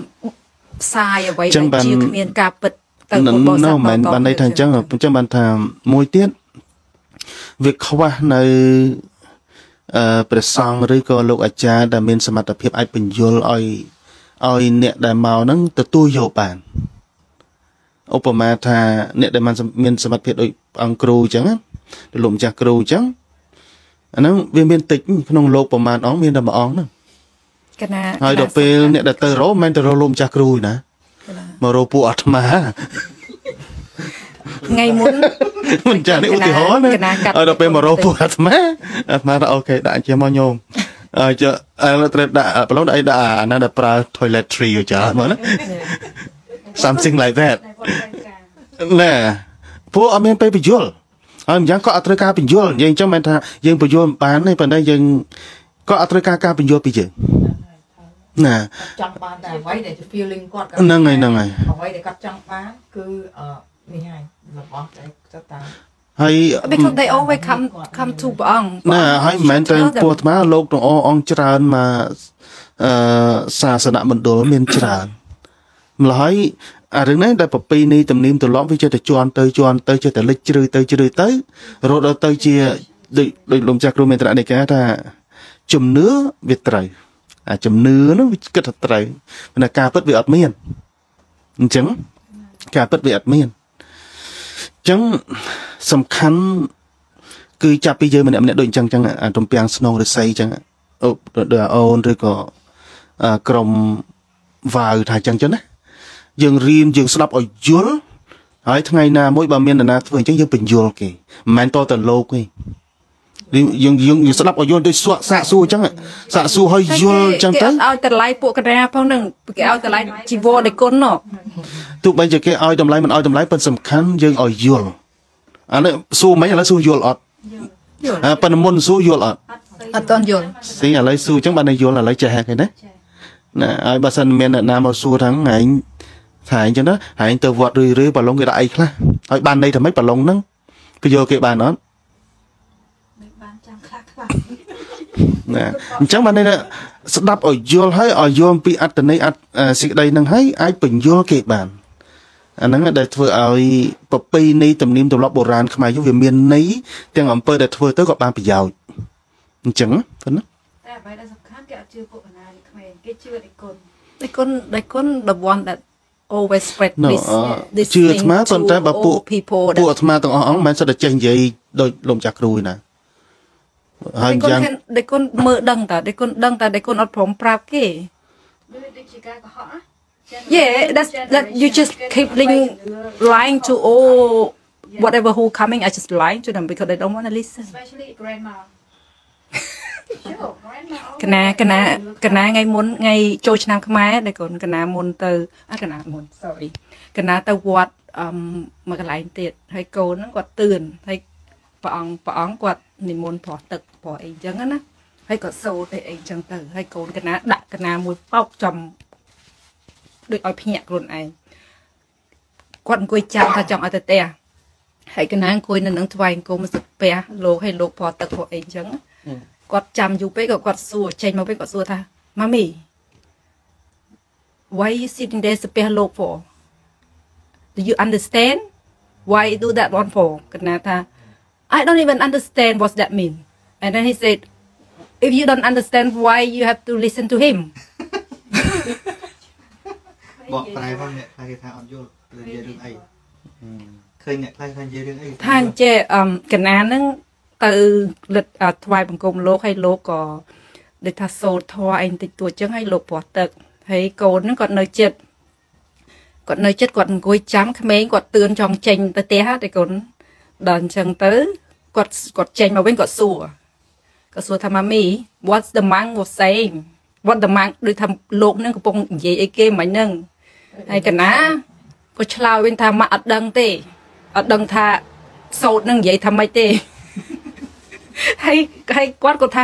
ផ្សាយអ្វីចឹងបានដែលជាគ្មានការពិតទៅនឹងពុទ្ធបរិស័នៅទមិនមែនបានន័យថាអញ្ចឹងអញ្ចឹងបានថាមួយទៀតវាខ្វះនៅ អឺព្រះសង្ឃឬក៏លោកអាចារ្យដែលមានសមត្ថភាពអាចបញ្យល់ឲ្យឲ្យអ្នកដែលមកហ្នឹងទទួលយកបានឧបមាថាអ្នកដែលមានមានសមត្ថភាពដូចអង្គគ្រូអញ្ចឹងណាដូចលោកម្ចាស់គ្រូអញ្ចឹងអាហ្នឹងវាមានតិចក្នុងលោកប្រមាណអង្គមានតែមួយអង្គហ្នឹងកណាហើយដល់ពេលអ្នកដែលទៅរកមិនមែនទៅរកលោកម្ចាស់គ្រូទេណាមករកពួកអាត្មាថ្ងៃមុន មិនចាស់នេះឧទាហរណ៍ណាកណាកាត់ឲ្យដល់ពេលមករកពួកអាត្មាអាត្មាថាអូខេដាក់ជាមកញោមអើចុះអើត្រូវដាក់ប្រឡងដាក់អីដាក់អាណាដែលប្រើ toiletry យោចាមកណា something like that ណែពួកអត់មានពេលបញ្យល់ហើយម្យ៉ាងក៏អត់ត្រូវការបញ្យល់និយាយអញ្ចឹងមិនថាយើងបញ្យល់មិនបានទេប៉ុន្តែយើងក៏អត់ត្រូវការការបញ្យល់ពីយើងណាចង់បានតែអ្វីដែលជា feeling គាត់ហ្នឹងហើយហ្នឹងហើយអ្វីដែលគាត់ចង់បានគឺអឺនេះហើយ របស់ដែលគាត់តាមហើយ because they always come come to ព្រះអង្គណាហើយមិនមែនតែពួកអាត្មាលោកទាំងអស់អង្គច្រើនមកអឺសាសនមណ្ឌលមានច្រើនម្ល៉េះហើយអារឿងនេះដែលប្រពៃណីទំនៀមទម្លាប់វាចេះតែជន់ទៅជន់ទៅចេះតែលិចជ្រៅទៅជ្រៅទៅរហូតដល់ទៅជាដូចដូចលោកម្ចាស់គ្រូមេត្រានៃការថាជំនឿវាត្រូវអាជំនឿនោះវាគិតថាត្រូវប៉ុន្តែការពិតវាអត់មានអញ្ចឹងការពិតវាអត់មានអញ្ចឹងសំខាន់គឺចាប់ពីយើងម្នាក់ម្នាក់ដូចអញ្ចឹងអញ្ចឹងអាទំពាំងស្នងរិស័យអញ្ចឹងអូដូចអូនឬក៏អឺក្រុមវាវថាអញ្ចឹងចឹងណាយើងរៀនយើងស្ដាប់ឲ្យយល់ហើយថ្ងៃណាមួយបើមាននរណាធ្វើអញ្ចឹងយើងបញ្យល់គេមិនមែនតទៅលោកទេ យើងយើងយើងស្ដាប់ឲ្យយល់ដូចសួកសាកសួរអញ្ចឹងសាកសួរឲ្យយល់អញ្ចឹងទៅគេអត់ឲ្យតម្លៃពួកកណាផងនឹងគេឲ្យតម្លៃជីវរនៃគុណនោះទោះបីជាគេឲ្យតម្លៃមិនឲ្យតម្លៃប៉ុន្តែសំខាន់យើងឲ្យយល់អានេះសួរមិនឥឡូវសួរយល់អត់អាប៉ុន្តែមុនសួរយល់អត់អត់តន់យល់ស៊ីឥឡូវសួរអញ្ចឹងបានតែយល់ឥឡូវចេះហើយឃើញណាណាហើយបើសិនមានអ្នកណាមកសួរថាឯងថាអញ្ចឹងណាឯងទៅវត្តរឿយរឿយប្រឡងគេដាក់អីខ្លះហើយបានន័យថាម៉េចប្រឡងហ្នឹងគេយកគេបានអត់ ណាអញ្ចឹងបានន័យថាស្ដាប់ឲ្យយល់ហើយឲ្យយល់ពីអត្តន័យអត្តសេចក្តីហ្នឹងហើយអាចបញ្យល់គេបានអាហ្នឹងដែលធ្វើឲ្យប្រពៃណីទំនៀមទម្លាប់បុរាណខ្មែរយើងវាមានន័យទាំងអំពើដែលធ្វើទៅក៏បានប្រយោជន៍អញ្ចឹងប៉ុណ្ណាតែអ្វីដែលសំខាន់គេអត់ជឿពួកកណានេះក្មេងគេជឿតែគុណនៃគុណនៃគុណ the one that always spread No, this អឺ this ជឿអា thing ត្មាប៉ុន្តែបើពួក to all people ពួក that អាត្មាទាំងអស់អង្គមិនសិតតែចេះនិយាយដោយលោកម្ចាស់គ្រូឯណា ហើយនៃគុណយ៉ាងនៃគុណមើលដឹងតានៃគុណដឹងតានៃគុណអត់ព្រមប្រាប់គេដូចដូចជាការកុហកណា Yeah, that's that you just keep lying, lying to all whatever who coming. I just lying to them because they don't want to listen. especially grandma sure grandma កណាកណាកណាថ្ងៃមុនថ្ងៃចូលឆ្នាំខ្មែរដែលកូនកណាមុនទៅអកណាមុន sorry កណាទៅវត្តអឹមមួយកន្លែងទៀតហើយកូនហ្នឹងគាត់ទឿនហើយព្រះអង្គព្រះអង្គគាត់ និមន្តប្រោះទឹកប្រោះអីចឹងណាហើយគាត់សូត្រអីចឹងទៅហើយកូនកណាដាក់កណាមួយប៉ោកចំដូចឲ្យភ្ញាក់ខ្លួនឯងគាត់អង្គុយចាំថាចង់ឲ្យទៅផ្ទះហើយកណាអង្គុយនៅនឹងថ្វាយអង្គមសុភះលោកឲ្យលោកប្រោះទឹកប្រោះអីចឹងណាគាត់ចាំយូរពេកក៏គាត់សួរចេញមកពេកគាត់សួរថាម៉ាមី why you sitting there ស្ពះលោក for do you understand why you do that one for គាត់ណាថា I don't even understand what that mean and then he said if you don't understand why you have to listen to him បកប្រែផងអ្នកខ្លះគេថាអត់យល់និយាយរឿងអីឃើញអ្នកខ្លះថានិយាយរឿងអីថាអញ្ចេះអឹមកណាហ្នឹងទៅលិតអ่าថ្វាយបង្គំលោកហើយលោកក៏ដូចថាសូត្រធម៌អីបន្តិចតួចចឹងហើយលោកប្រោះទឹកហើយកូនហ្នឹងគាត់នៅចិត្តគាត់នៅចិត្តគាត់អង្គុយចាំក្មេងគាត់ទឿនចង់ចេញទៅផ្ទះតែកូន ដល់អញ្ចឹងទៅគាត់គាត់ចេញមកវិញគាត់សួរគាត់សួរថាម៉ាមី what's the monk was saying what the monk ដូចថាលោកហ្នឹងកំពុងនិយាយអីគេមិញហ្នឹងហើយកណាក៏ឆ្លើយវិញថាម៉ាក់អត់ដឹងទេអត់ដឹងថាសោតនឹងនិយាយថាម៉េចទេហើយហើយគាត់ក៏ថា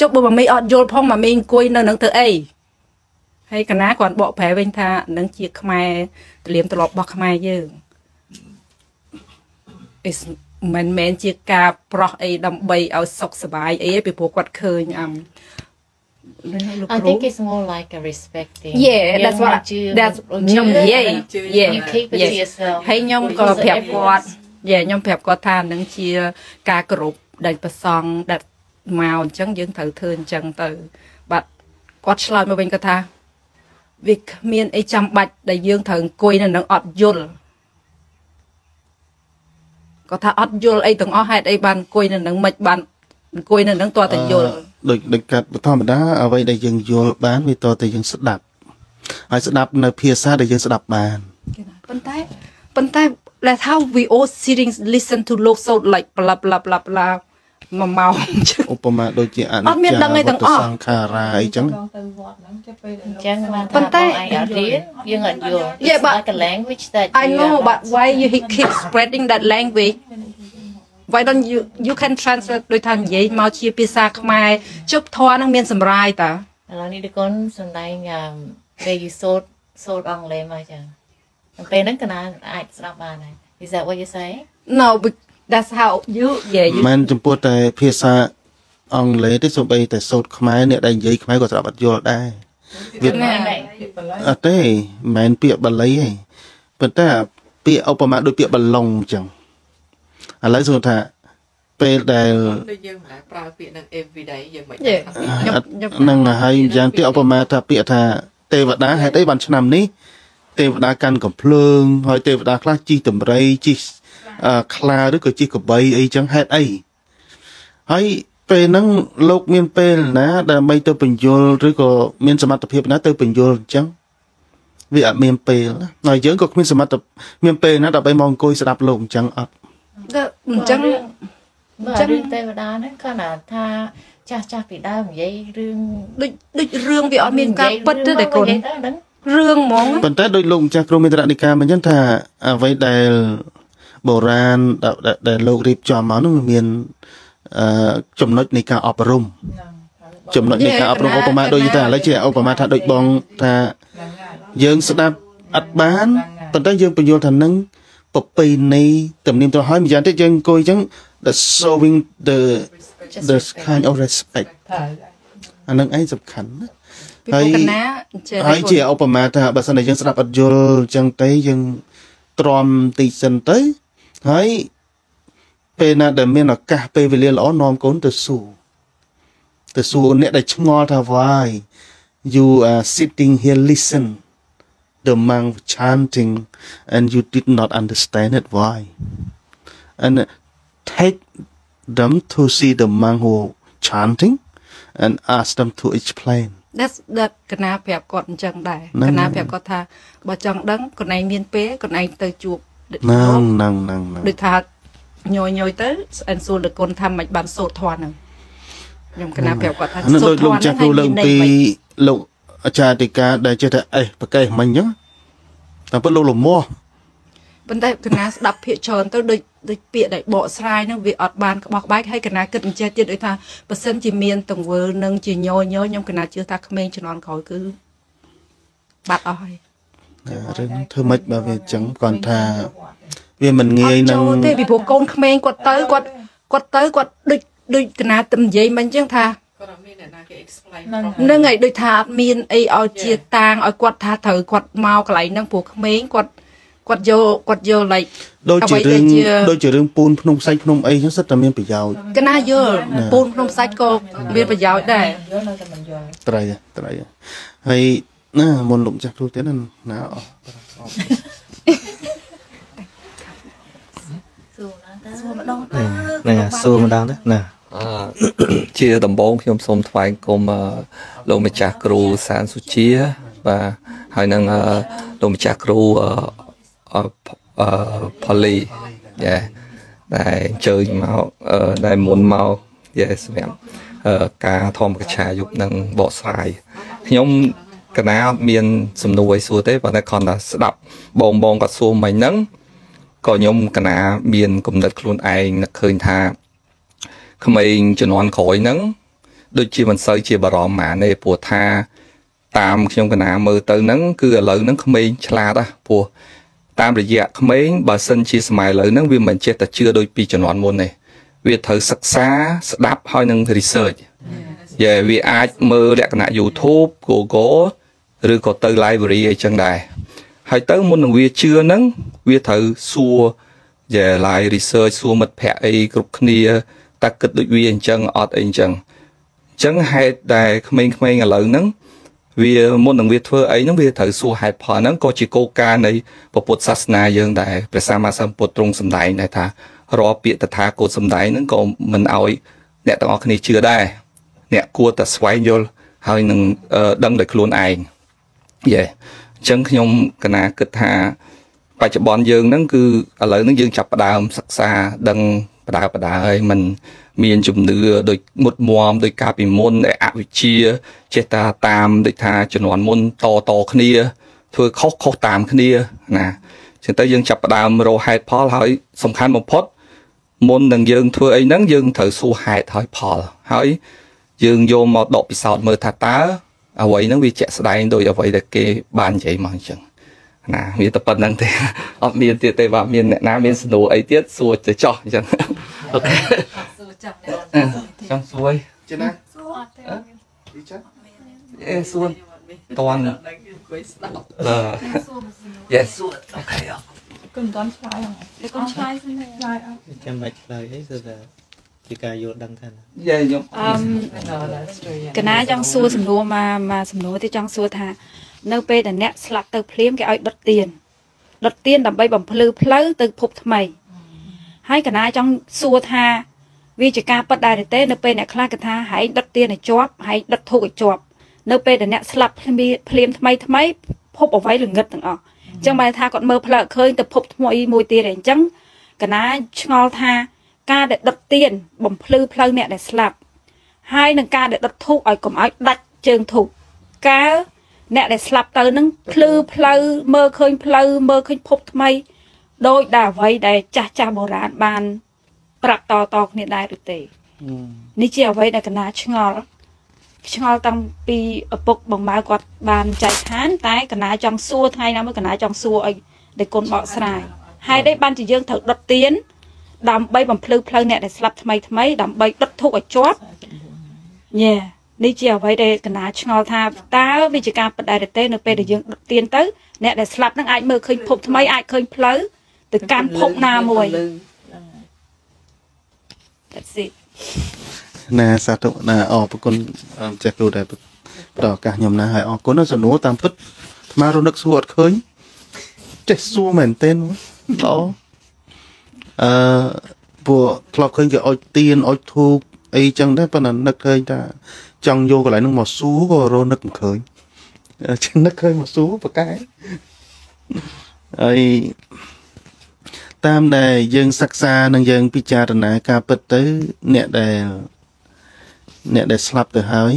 ចុះបើម៉ាមីអត់យល់ផងម៉ាមីអង្គុយនៅនឹងធ្វើអីហើយកណាគាត់បកប្រែវិញថានឹងជាខ្មែរទលាមទម្លាប់របស់ខ្មែរយើង is មិនមែនជាការប្រោះអីដើម្បីឲ្យសុខសប្បាយអីទេពីព្រោះគាត់ឃើញអឹមលោក I គ្រូ think it's more like a respecting. Yeah, that's what that's ខ្ញុំនិយាយ Yeah You keep it to yes. yourself. ហើយខ្ញុំក៏ប្រាប់គាត់យ៉ាខ្ញុំប្រាប់គាត់ថានឹងជាការគោរពដែលប្រសង់ដែលមកអញ្ចឹងយើងត្រូវធ្វើអញ្ចឹងទៅបាទគាត់ឆ្លើយមកវិញគាត់ថាវាគ្មានអីចាំបាច់ដែលយើងត្រូវអង្គុយនៅនឹងអត់យល់ គាត់ថាអត់យល់អីទាំងអស់ហេតុអីបានអង្គុយនៅនឹងមិនបានអង្គុយនៅនឹងតើតែយល់ដូចដូចកាត់ធម្មតាអ្វីដែលយើងយល់បានវាតតែយើងស្ដាប់ហើយស្ដាប់នៅភាសាដែលយើងស្ដាប់បានប៉ុន្តែប៉ុន្តែ that's how we all sitting listen to លោកសោត like bla bla bla bla មួយម៉ោងអញ្ចឹងឧបមាដូចជាអនិអត់មានដឹងអីទាំងអស់សង្ខារាអីចឹងដល់ទៅវត្តហ្នឹងចាប់ពេលដែលលោកចឹងបានប៉ុថាន្តែបងឯងអត់រៀនយើងអត់យល់ Yeah, It's but- like a language that I you know are but not- why you he keep spreading that language why don't you you can translate ដូចថានិយាយមកជាភាសាខ្មែរជប់ធរនឹងមានសម្រាយតាឥឡូវនេះតកូនសំដែងអឺពេលយូសូតសូតអង់គ្លេសមកចឹងដល់ពេលហ្នឹងកណាអាចស្ដាប់បានហើយ Is that what you say no but that's how you yeah you មិនចំពោះតែភាសាអង់គ្លេសទេសូម្បីតែសូត្រខ្មែរអ្នកដែលនិយាយខ្មែរក៏ស្ដាប់អត់យល់ដែរវាណាអត់ទេមិនមែនពាក្យបាលីទេប៉ុន្តែពាក្យឧបមាដូចពាក្យបឡុងអញ្ចឹងឥឡូវសួរថាពេលដែលដូចយើងមិនដែលប្រើពាក្យនឹង everyday យើងមិនយេដឹងថាខ្ញុំខ្ញុំហ្នឹងហើយយ៉ាងទីឧបមាថាពាក្យថាទេវតាហេតុអីបានឆ្នាំនេះទេវតាកាន់កំភ្លើងហើយទេវតាខ្លះជិះតម្រៃជិះអឺ ខ្លាឬក៏ជិះកបីអីចឹងហេតុអីហើយពេលហ្នឹងលោកមានពេលណាដើម្បីទៅបញ្យលឬក៏មានសមត្ថភាពណាទៅបញ្យលអញ្ចឹងវាអត់មានពេលណាហើយយើងក៏គ្មានសមត្ថភាពមានពេលណាដើម្បីមកអង្គុយស្ដាប់លោកអញ្ចឹងអត់ដល់អញ្ចឹងបើរឿងទេវតាហ្នឹងគាត់ណាថាចាស់ចាស់ពីដើមនិយាយរឿងដូចដូចរឿងវាអត់មានការពិតទេតែកូននិយាយទៅហ្នឹងរឿងហ្មងប៉ុន្តែដោយលោកម្ចាស់គ្រូមេត្រនិកាមិនចឹងថាអ្វីដែល បុរាណដែលដែលដែលលោករៀបចំមកនោះវាមានអឺចំណុចនៃការអប់រំចំណុចនៃការអប់រំឧបមាដូចថាឥឡូវជាឧបមាថាដូចបងថាហ្នឹងហើយយើងស្ដាប់អត់បានប៉ុន្តែយើងបញ្យល់ថានឹងប្រពៃណីទំនៀមទម្លាប់ហើយម្យ៉ាងទៀតយើងអង្គុយចឹង the showing the the kind of respect ត្រូវអានឹងឯងសំខាន់ណាពីព្រោះកណាចេះហើយជាឧបមាថាបើសិនតែយើងស្ដាប់អត់យល់អញ្ចឹងទៅយើងទ្រាំតិចសិនទៅ ហើយពេលណាដែលមានឱកាសពេលវេលាល្អនាំកូនទៅសួរទៅសួរអ្នកដែលឆ្ងល់ថា why you are sitting here listen the monk chanting and you did not understand it why and take them to see the monk who chanting and ask them to explain that's that កណាប្រាប់គាត់អញ្ចឹងដែរហ្នឹងកណាប្រាប់គាត់ថាបើចង់ដឹងខ្លួនឯងមានពេលខ្លួនឯងទៅជួប ហ្នឹងហ្នឹងហ្នឹងហ្នឹងដូចថាញយញយទៅស្អិនសួរលោកគុណថាមិនបានសូត្រធម៌ហ្នឹងខ្ញុំកណាប្រាប់គាត់ថាហ្នឹងសូដូចត្រធលោកម៌ចាស់គ្រូលើកអំពីលោកអាចារ្យតិកាដែលចេះថាអេះប្រកេះមិញអញ្ចឹងតែពិតលោកលមាស់ប៉ុន្តែកណាស្ដាប់ភាកច្រើនទៅដូចដូចពាក្យដែលបកស្រាយហ្នឹងវាអត់បានក្បោះក្បែកហើយកណាគិតអញ្ចេះទៀតដូចថាបើសិនជាមានទង្វើនឹងជាញយញយខ្ញុំកណាជឿថាក្មេងជំនាន់ក្រោយគឺបាត់អស់ហើយណា រឿងហ្នឹងធ្វើម៉េចបើវាអញ្ចឹងគាត់ថា វាមិនងាយអត់នឹងចូលទេពីព្រោះកូនក្មេងគាត់ទៅគាត់គាត់ទៅគាត់ដូចដូចកណាទៅនិយាយមិនអញ្ចឹងថាគាត់អត់មានអ្នកណាគេ explain ហ្នឹងហើយដូចថាអត់មានអីឲ្យជាតាងឲ្យគាត់ថាត្រូវគាត់មកកន្លែងហ្នឹងព្រោះក្មេងគាត់គាត់យកគាត់យក like ដូចជាអ្វីដែលរឿងជាដូចជារឿងពូនភ្នំខ្សាច់ភ្នំអីអញ្ចឹងសិតតែមានប្រយោជន៍កណាយល់ពូនភ្នំសាច់ក៏មានប្រយោជន៍ដែរយល់នៅតែមិនយល់ត្រៃត្រៃហើយ ណាមុនលោកម្ចាស់គ្រូទៀតណាណាអស់សួរណាតើហ្នឹងហើយសួរម្ដងទៅណាអឺជាដំបូងខ្ញុំសូមថ្លែងគុំអឺលោកម្ចាស់គ្រូសានសុជាបាទហើយនឹងអឺលោកម្ចាស់គ្រូអឺអឺអឺផលីយ៉ាដែលអញ្ជើញមកអឺដែលមុនមកយ៉ាសម្រាប់អឺការធម្មកច្ឆាយុគនឹងបកស្រាយខ្ញុំ កណាអត់មានសំណួរឲ្យសួរទេប៉ុន្តែគ្រាន់តែស្ដាប់បងបងគាត់សួរមិញហ្នឹងក៏ខ្ញុំកណាមានគំនិតខ្លួនឯងនឹកឃើញថាក្មេងជំនាន់ក្រោយហ្នឹងដូចជាមិនសូវជាបារម្ភហ្មងទេព្រោះថាតាមខ្ញុំកណាមើលទៅហ្នឹងគឺឥឡូវហ្នឹងក្មេងឆ្លាតណាព្រោះតាមរយៈក្មេងបើសិនជាសម័យឥឡូវហ្នឹងវាមិនចេះតែជឿដូចពីជំនាន់មុនទេវាត្រូវសិក្សាស្ដាប់ហើយនឹង research យេវាអាចមើលលក្ខណៈ YouTube Google ឬក៏ទៅ library អីចឹងដែរហើយទៅមុននឹងវាជឿហ្នឹងវាត្រូវសួរយេ live research សួរមិត្តភ័ក្តិអីគ្រប់គ្នាតើគិតដូចវាអញ្ចឹងអត់អីអញ្ចឹងអញ្ចឹងហេតុដែលក្មេងៗឥឡូវហ្នឹងវាមុននឹងវាធ្វើអីហ្នឹងវាត្រូវសួរហេតុផលហ្នឹងក៏ជាគោលការណ៍នៃពុទ្ធសាសនាយើងដែរព្រះសម្មាសម្ពុទ្ធទ្រង់សម្ដែងដែរថារាល់ពាក្យតថាគតសម្ដែងហ្នឹងក៏មិនឲ្យអ្នកទាំងអស់គ្នាជឿដែរអ្នកគួរតែស្វែងយល់ហើយនឹងអឺដឹងដោយខ្លួនឯង យេអញ្ចឹងខ្ញុំកណាគិតថា បច្ចុប្បន្នយើងហ្នឹងគឺឥឡូវហ្នឹងយើងចាប់ផ្ដើមសិក្សាដឹងបដាបដាហើយมันមានជំនឿដូចមុតមមដូចកាលពីមុនដែលអវិជ្ជាចេះតាតាមដូចថាជំនាន់មុនតតគ្នា ធ្វើខុសខុសតាមគ្នាណាចឹងទៅយើងចាប់ផ្ដើមរកហេតុផលហើយសំខាន់បំផុត មុននឹងយើងធ្វើអីហ្នឹងយើងត្រូវសួរហេតុហើយផលហើយយើងយកមកដកពិសោធន៍មើលថាតើ អ្វីហ្នឹងវាជាក់ស្ដែងដោយអ្វីដែលគេបាននិយាយមកអញ្ចឹងណាមានតែប៉ុណ្្នឹងទេអត់មានទៀតទេបាទមានអ្នកណាមានសំណួរអីទៀតសួរទៅចោះអញ្ចឹងអូខេចង់សួរចេះណាអេសួរតន់អង្គុយស្ដាប់អឺ Yes សួរអូខេចាំបាច់ឆ្លើយអីទៅតែ ពីការយល់ដឹងថាណាយាយខ្ញុំអឺកណាចង់សួរសំណួរមកមកសំណួរទីចង់សួរថា នៅពេលដែលអ្នកស្លាប់ទៅភ្លាមគេឲ្យដុតទៀនដុតទៀនដើម្បីបំភ្លឺផ្លូវទៅភពថ្មីហើយកណាចង់សួរថាវាជាការប៉ັດដែរទេនៅពេលអ្នកខ្លះគេថាហែងដុតទៀនឲ្យជាប់ហែងដុតធូបឲ្យជាប់នៅពេលដែលអ្នកស្លាប់ភ្លាមភ្លាមថ្មីថ្មីភពអ្វីល្ងឹតទាំងអស់អញ្ចឹងបែរថាគាត់មើលផ្លូវអត់ឃើញទៅភពថ្មីមួយទៀតឯងអញ្ចឹងកណាឆ្ងល់ថា ការដែលដុតទៀនបំភ្លឺផ្លូវអ្នកដែលស្លាប់ហើយនឹងការដែលដុតធូបឲ្យកុំឲ្យដាច់ជើងធូបកាលអ្នកដែលស្លាប់ទៅនឹងភ្លឺផ្លូវមើលឃើញផ្លូវមើលឃើញភពថ្មីដោយដែលអ្វីដែលចាស់ចាស់បុរាណបាន ប្រាប់តតគ្នាដែរឬទេនេះជាអ្វីដែលកណាឆ្ងល់ឆ្ងល់តាំងពីឪពុកបងម៉ៅគាត់បានចែកឋាន តែកណាចង់សួរថ្ងៃណាមួយកណាចង់សួរឲ្យដែលគុណបកស្រាយហើយ đây បានជាយើងត្រូវដុតទៀន ដើម្បីបំភ្លឺផ្លូវអ្នកដែលស្លាប់ថ្មីថ្មីដើម្បីដុតធូបឲ្យជាប់ញ៉ែនេះជាអ្វីដែលកណាឆ្ងល់ថាតើវាជាការពិតដែរឬទេនៅពេលដែលយើងដុតទៀនទៅអ្នកដែលស្លាប់នឹងអាចមើលឃើញភពថ្មីអាចឃើញផ្លូវទៅកាន់ភពណាមួយ That's it ណាសាធុណាអរគុណអឺចាស់គ្រូដែលផ្ដល់ឱកាសខ្ញុំណាហើយអរគុណណាសំណួរតាមពិតអាត្មារនឹកសួរអត់ឃើញចេះសួរមែនទែនល្អ អឺពួកធ្លាប់ឃើញគេអុជទៀនអុជធូបអីចឹងដែរប៉ុន្តែនឹកឃើញថាចង់យកកន្លែងហ្នឹងមកសួរក៏រនឹកមិនឃើញអឺចឹងនឹកឃើញមកសួរប្រកែហើយតាមដែលយើងសិក្សានិងយើងពិចារណាការពិតទៅអ្នកដែលអ្នកដែលស្លាប់ទៅហើយ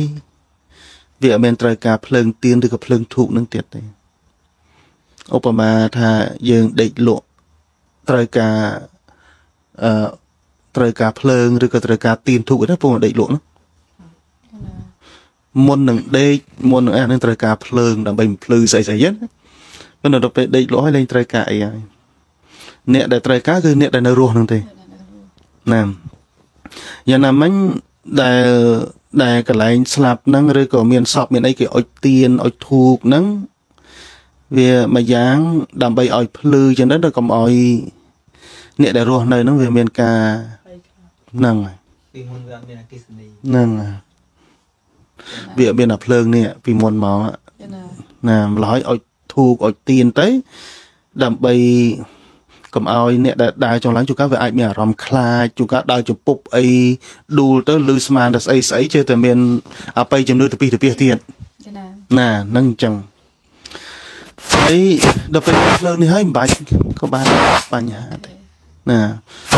វាអត់មានត្រូវការភ្លើងទៀនឬក៏ភ្លើងធូបនឹងទៀតទេឧបមាថាយើងដេកលក់ត្រូវការ អឺត្រូវការភ្លើងឬក៏ត្រូវការទៀនធូបទេពងដេកលក់នោះមុននឹងដេកមុននឹងអានឹងត្រូវការភ្លើងដើម្បីបំភ្លឺស្អីស្អីហ្នឹងប៉ុន្តែដល់ពេលដេកលក់ហើយលែងត្រូវការអីហើយអ្នកដែលត្រូវការគឺអ្នកដែលនៅរស់ហ្នឹងទេណាយ៉ាងណាមិញដែលដែលកន្លែងស្លាប់ហ្នឹងឬក៏មានសពមានអីគេអុជទៀនអុជធូបហ្នឹងវាមួយយ៉ាងដើម្បីឲ្យភ្លឺចឹងទៅកុំឲ្យ អ្នកដែលរស់នៅហ្នឹងវាមានការហ្នឹងហើយពីមុនវាអត់មានអគិសនីហ្នឹងហើយវាអត់មានអាភ្លើងនេះពីមុនមកណាម្ល៉េះឲ្យធូបឲ្យទៀនទៅ ដើម្បីកុំឲ្យអ្នកដែលដើរចុះឡើងជួនកាលវាអាចមានអារម្មណ៍ខ្លាចជួនកាលដើរចំពុបអីដួលទៅលឺស្មានតែស្អីស្អីជឿតែមានអបិយជំនឿទៅពីទៅពីទៀតចាណាណាហ្នឹងអញ្ចឹងហើយដល់ពេលភ្លើងនេះហើយមិនបាច់ក៏បានបញ្ហាដែរ ណា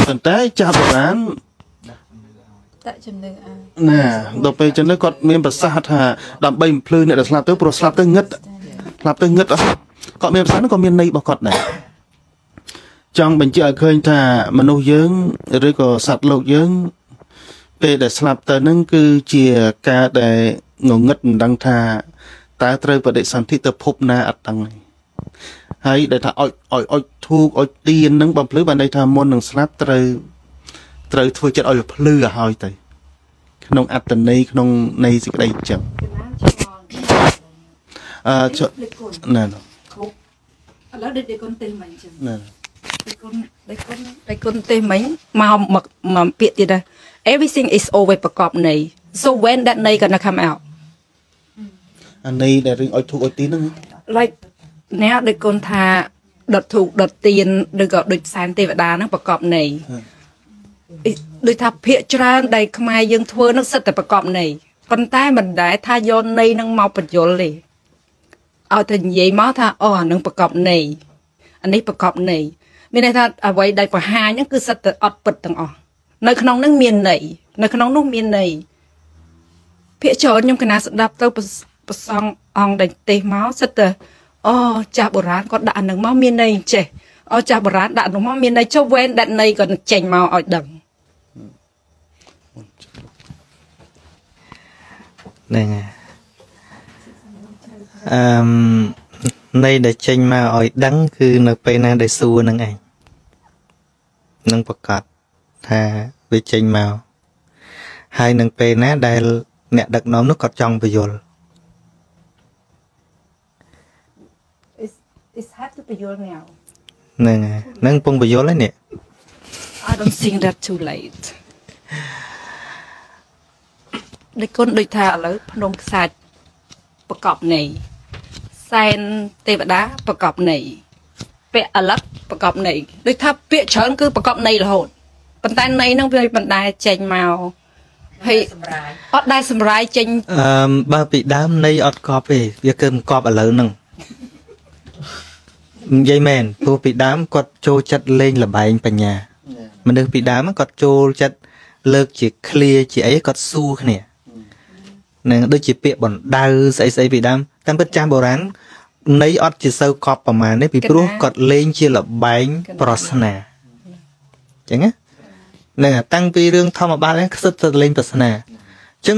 ប៉ុន្តែចាស់បុរាណដាក់ជំនឿអាណាដល់ពេលចឹងទៅគាត់មានប្រសាសន៍ថាដើម្បីបំភ្លឺអ្នកដែលស្លាប់ទៅព្រោះស្លាប់ទៅងឹតស្លាប់ទៅងឹតអស់គាត់មានប្រសាសន៍ហ្នឹងក៏មានន័យរបស់គាត់ដែរចង់បញ្ជាក់ឲ្យឃើញថាមនុស្សយើងឬក៏សត្វលោកយើង ពេលដែលស្លាប់ទៅហ្នឹងគឺជាការដែលងងឹតមិនដឹងថាតើត្រូវបដិសន្ធិទៅភពណាអត់ដឹងទេ ហើយដែលថាអុចអុចអុចធូបអុចទៀនហ្នឹងបំភ្លឺបានន័យថាមុននឹងស្លាប់ត្រូវត្រូវធ្វើចិត្តឲ្យវាភ្លឺឲ្យហើយទៅក្នុងអត្តន័យក្នុងន័យសេចក្តីអញ្ចឹងអឺចុះណែណែឥឡូវដេកគុណទេមិនអញ្ចឹងណែដេគុណដេគុណដេគុណទេមិញមកមកមកពាក្យទៀតដែរ everything is always ប្រកបនៃ so when that នៃ gonna come out អាន័យដែលរឿងឲ្យធូបឲ្យទីហ្នឹង like អ្នកដេគុណថាដុតធូបដុតទៀនឬក៏ដូចសែនទេវតាហ្នឹងប្រកបនៃដូចថាភាកច្រើនដែលខ្មែរយើងធ្វើនឹងសិតតែប្រកបនៃប៉ុន្តែមិនដែលថាយកនៃនឹងមកបញ្យលទេឲ្យតែនិយាយមកថាអូអានឹងប្រកបនៃអានេះប្រកបនៃមានន័យថាអ្វីដែលបង្ហាញហ្នឹងគឺសិតតែអត់ពិតទាំងអស់នៅក្នុងហ្នឹងមានន័យនៅក្នុងនោះមានន័យភាកច្រើនខ្ញុំកណាស្ដាប់ទៅប្រសប្រសងអង្គដែលទេសមកសិតតែ អូចាស់បុរាណគាត់ដាក់អានឹងមកមានន័យអញ្ចេះអូចាស់បុរាណដាក់អានោះមកមានន័យចុះវេនដាក់ន័យក៏ចេញមកឲ្យដឹងហ្នឹងហើយអឺមនៃដែលចេញមកឲ្យដឹង គឺនៅពេលណាដែលសួរនឹងឯងនឹងប្រកាសថាវាចេញមកហើយនឹងពេលណាដែល អ្នកដឹកនាំនោះគាត់ចង់បញ្យល់ It's it's hard to បញ្យល់ now ហ្នឹងហើយនឹងពងបញ្យល់ហើយនេះ I don't think that too late ដូចគុណដូចថាឥឡូវភ្នំខ្សាច់ប្រកបនៃសែនទេវតាប្រកបនៃពាក្យអលឹកប្រកបនៃដូចថាពាក្យច្រើនគឺប្រកបនៃរហូតប៉ុន្តែនៃហ្នឹងវាមិនដែលចេញមកហើយសម្រាប់អត់ដែលសម្រាយចេញអឺបើពីដើមនៃអត់កប់ទេវាគឺមិនកប់ឥឡូវហ្នឹង និយាយមែនព្រោះពីដើមគាត់ចូលចិត្តលេងលបែងបញ្ញាមនុស្សពីដើមគាត់ចូលចិត្តលើកជាឃ្លាជាអីគាត់សួរគ្នានឹងដូចជាពាក្យបណ្ដៅស្អីស្អីពីដើមតាមពិតចាស់បុរាណនៃអត់ជាសូវកប់ប្រមាណទេពីព្រោះគាត់លេងជាលបែងប្រស្នាអញ្ចឹងណានឹងតាំងពីរឿងធម្មបាលហ្នឹងខ្សឹបទៅលេងប្រស្នាអញ្ចឹង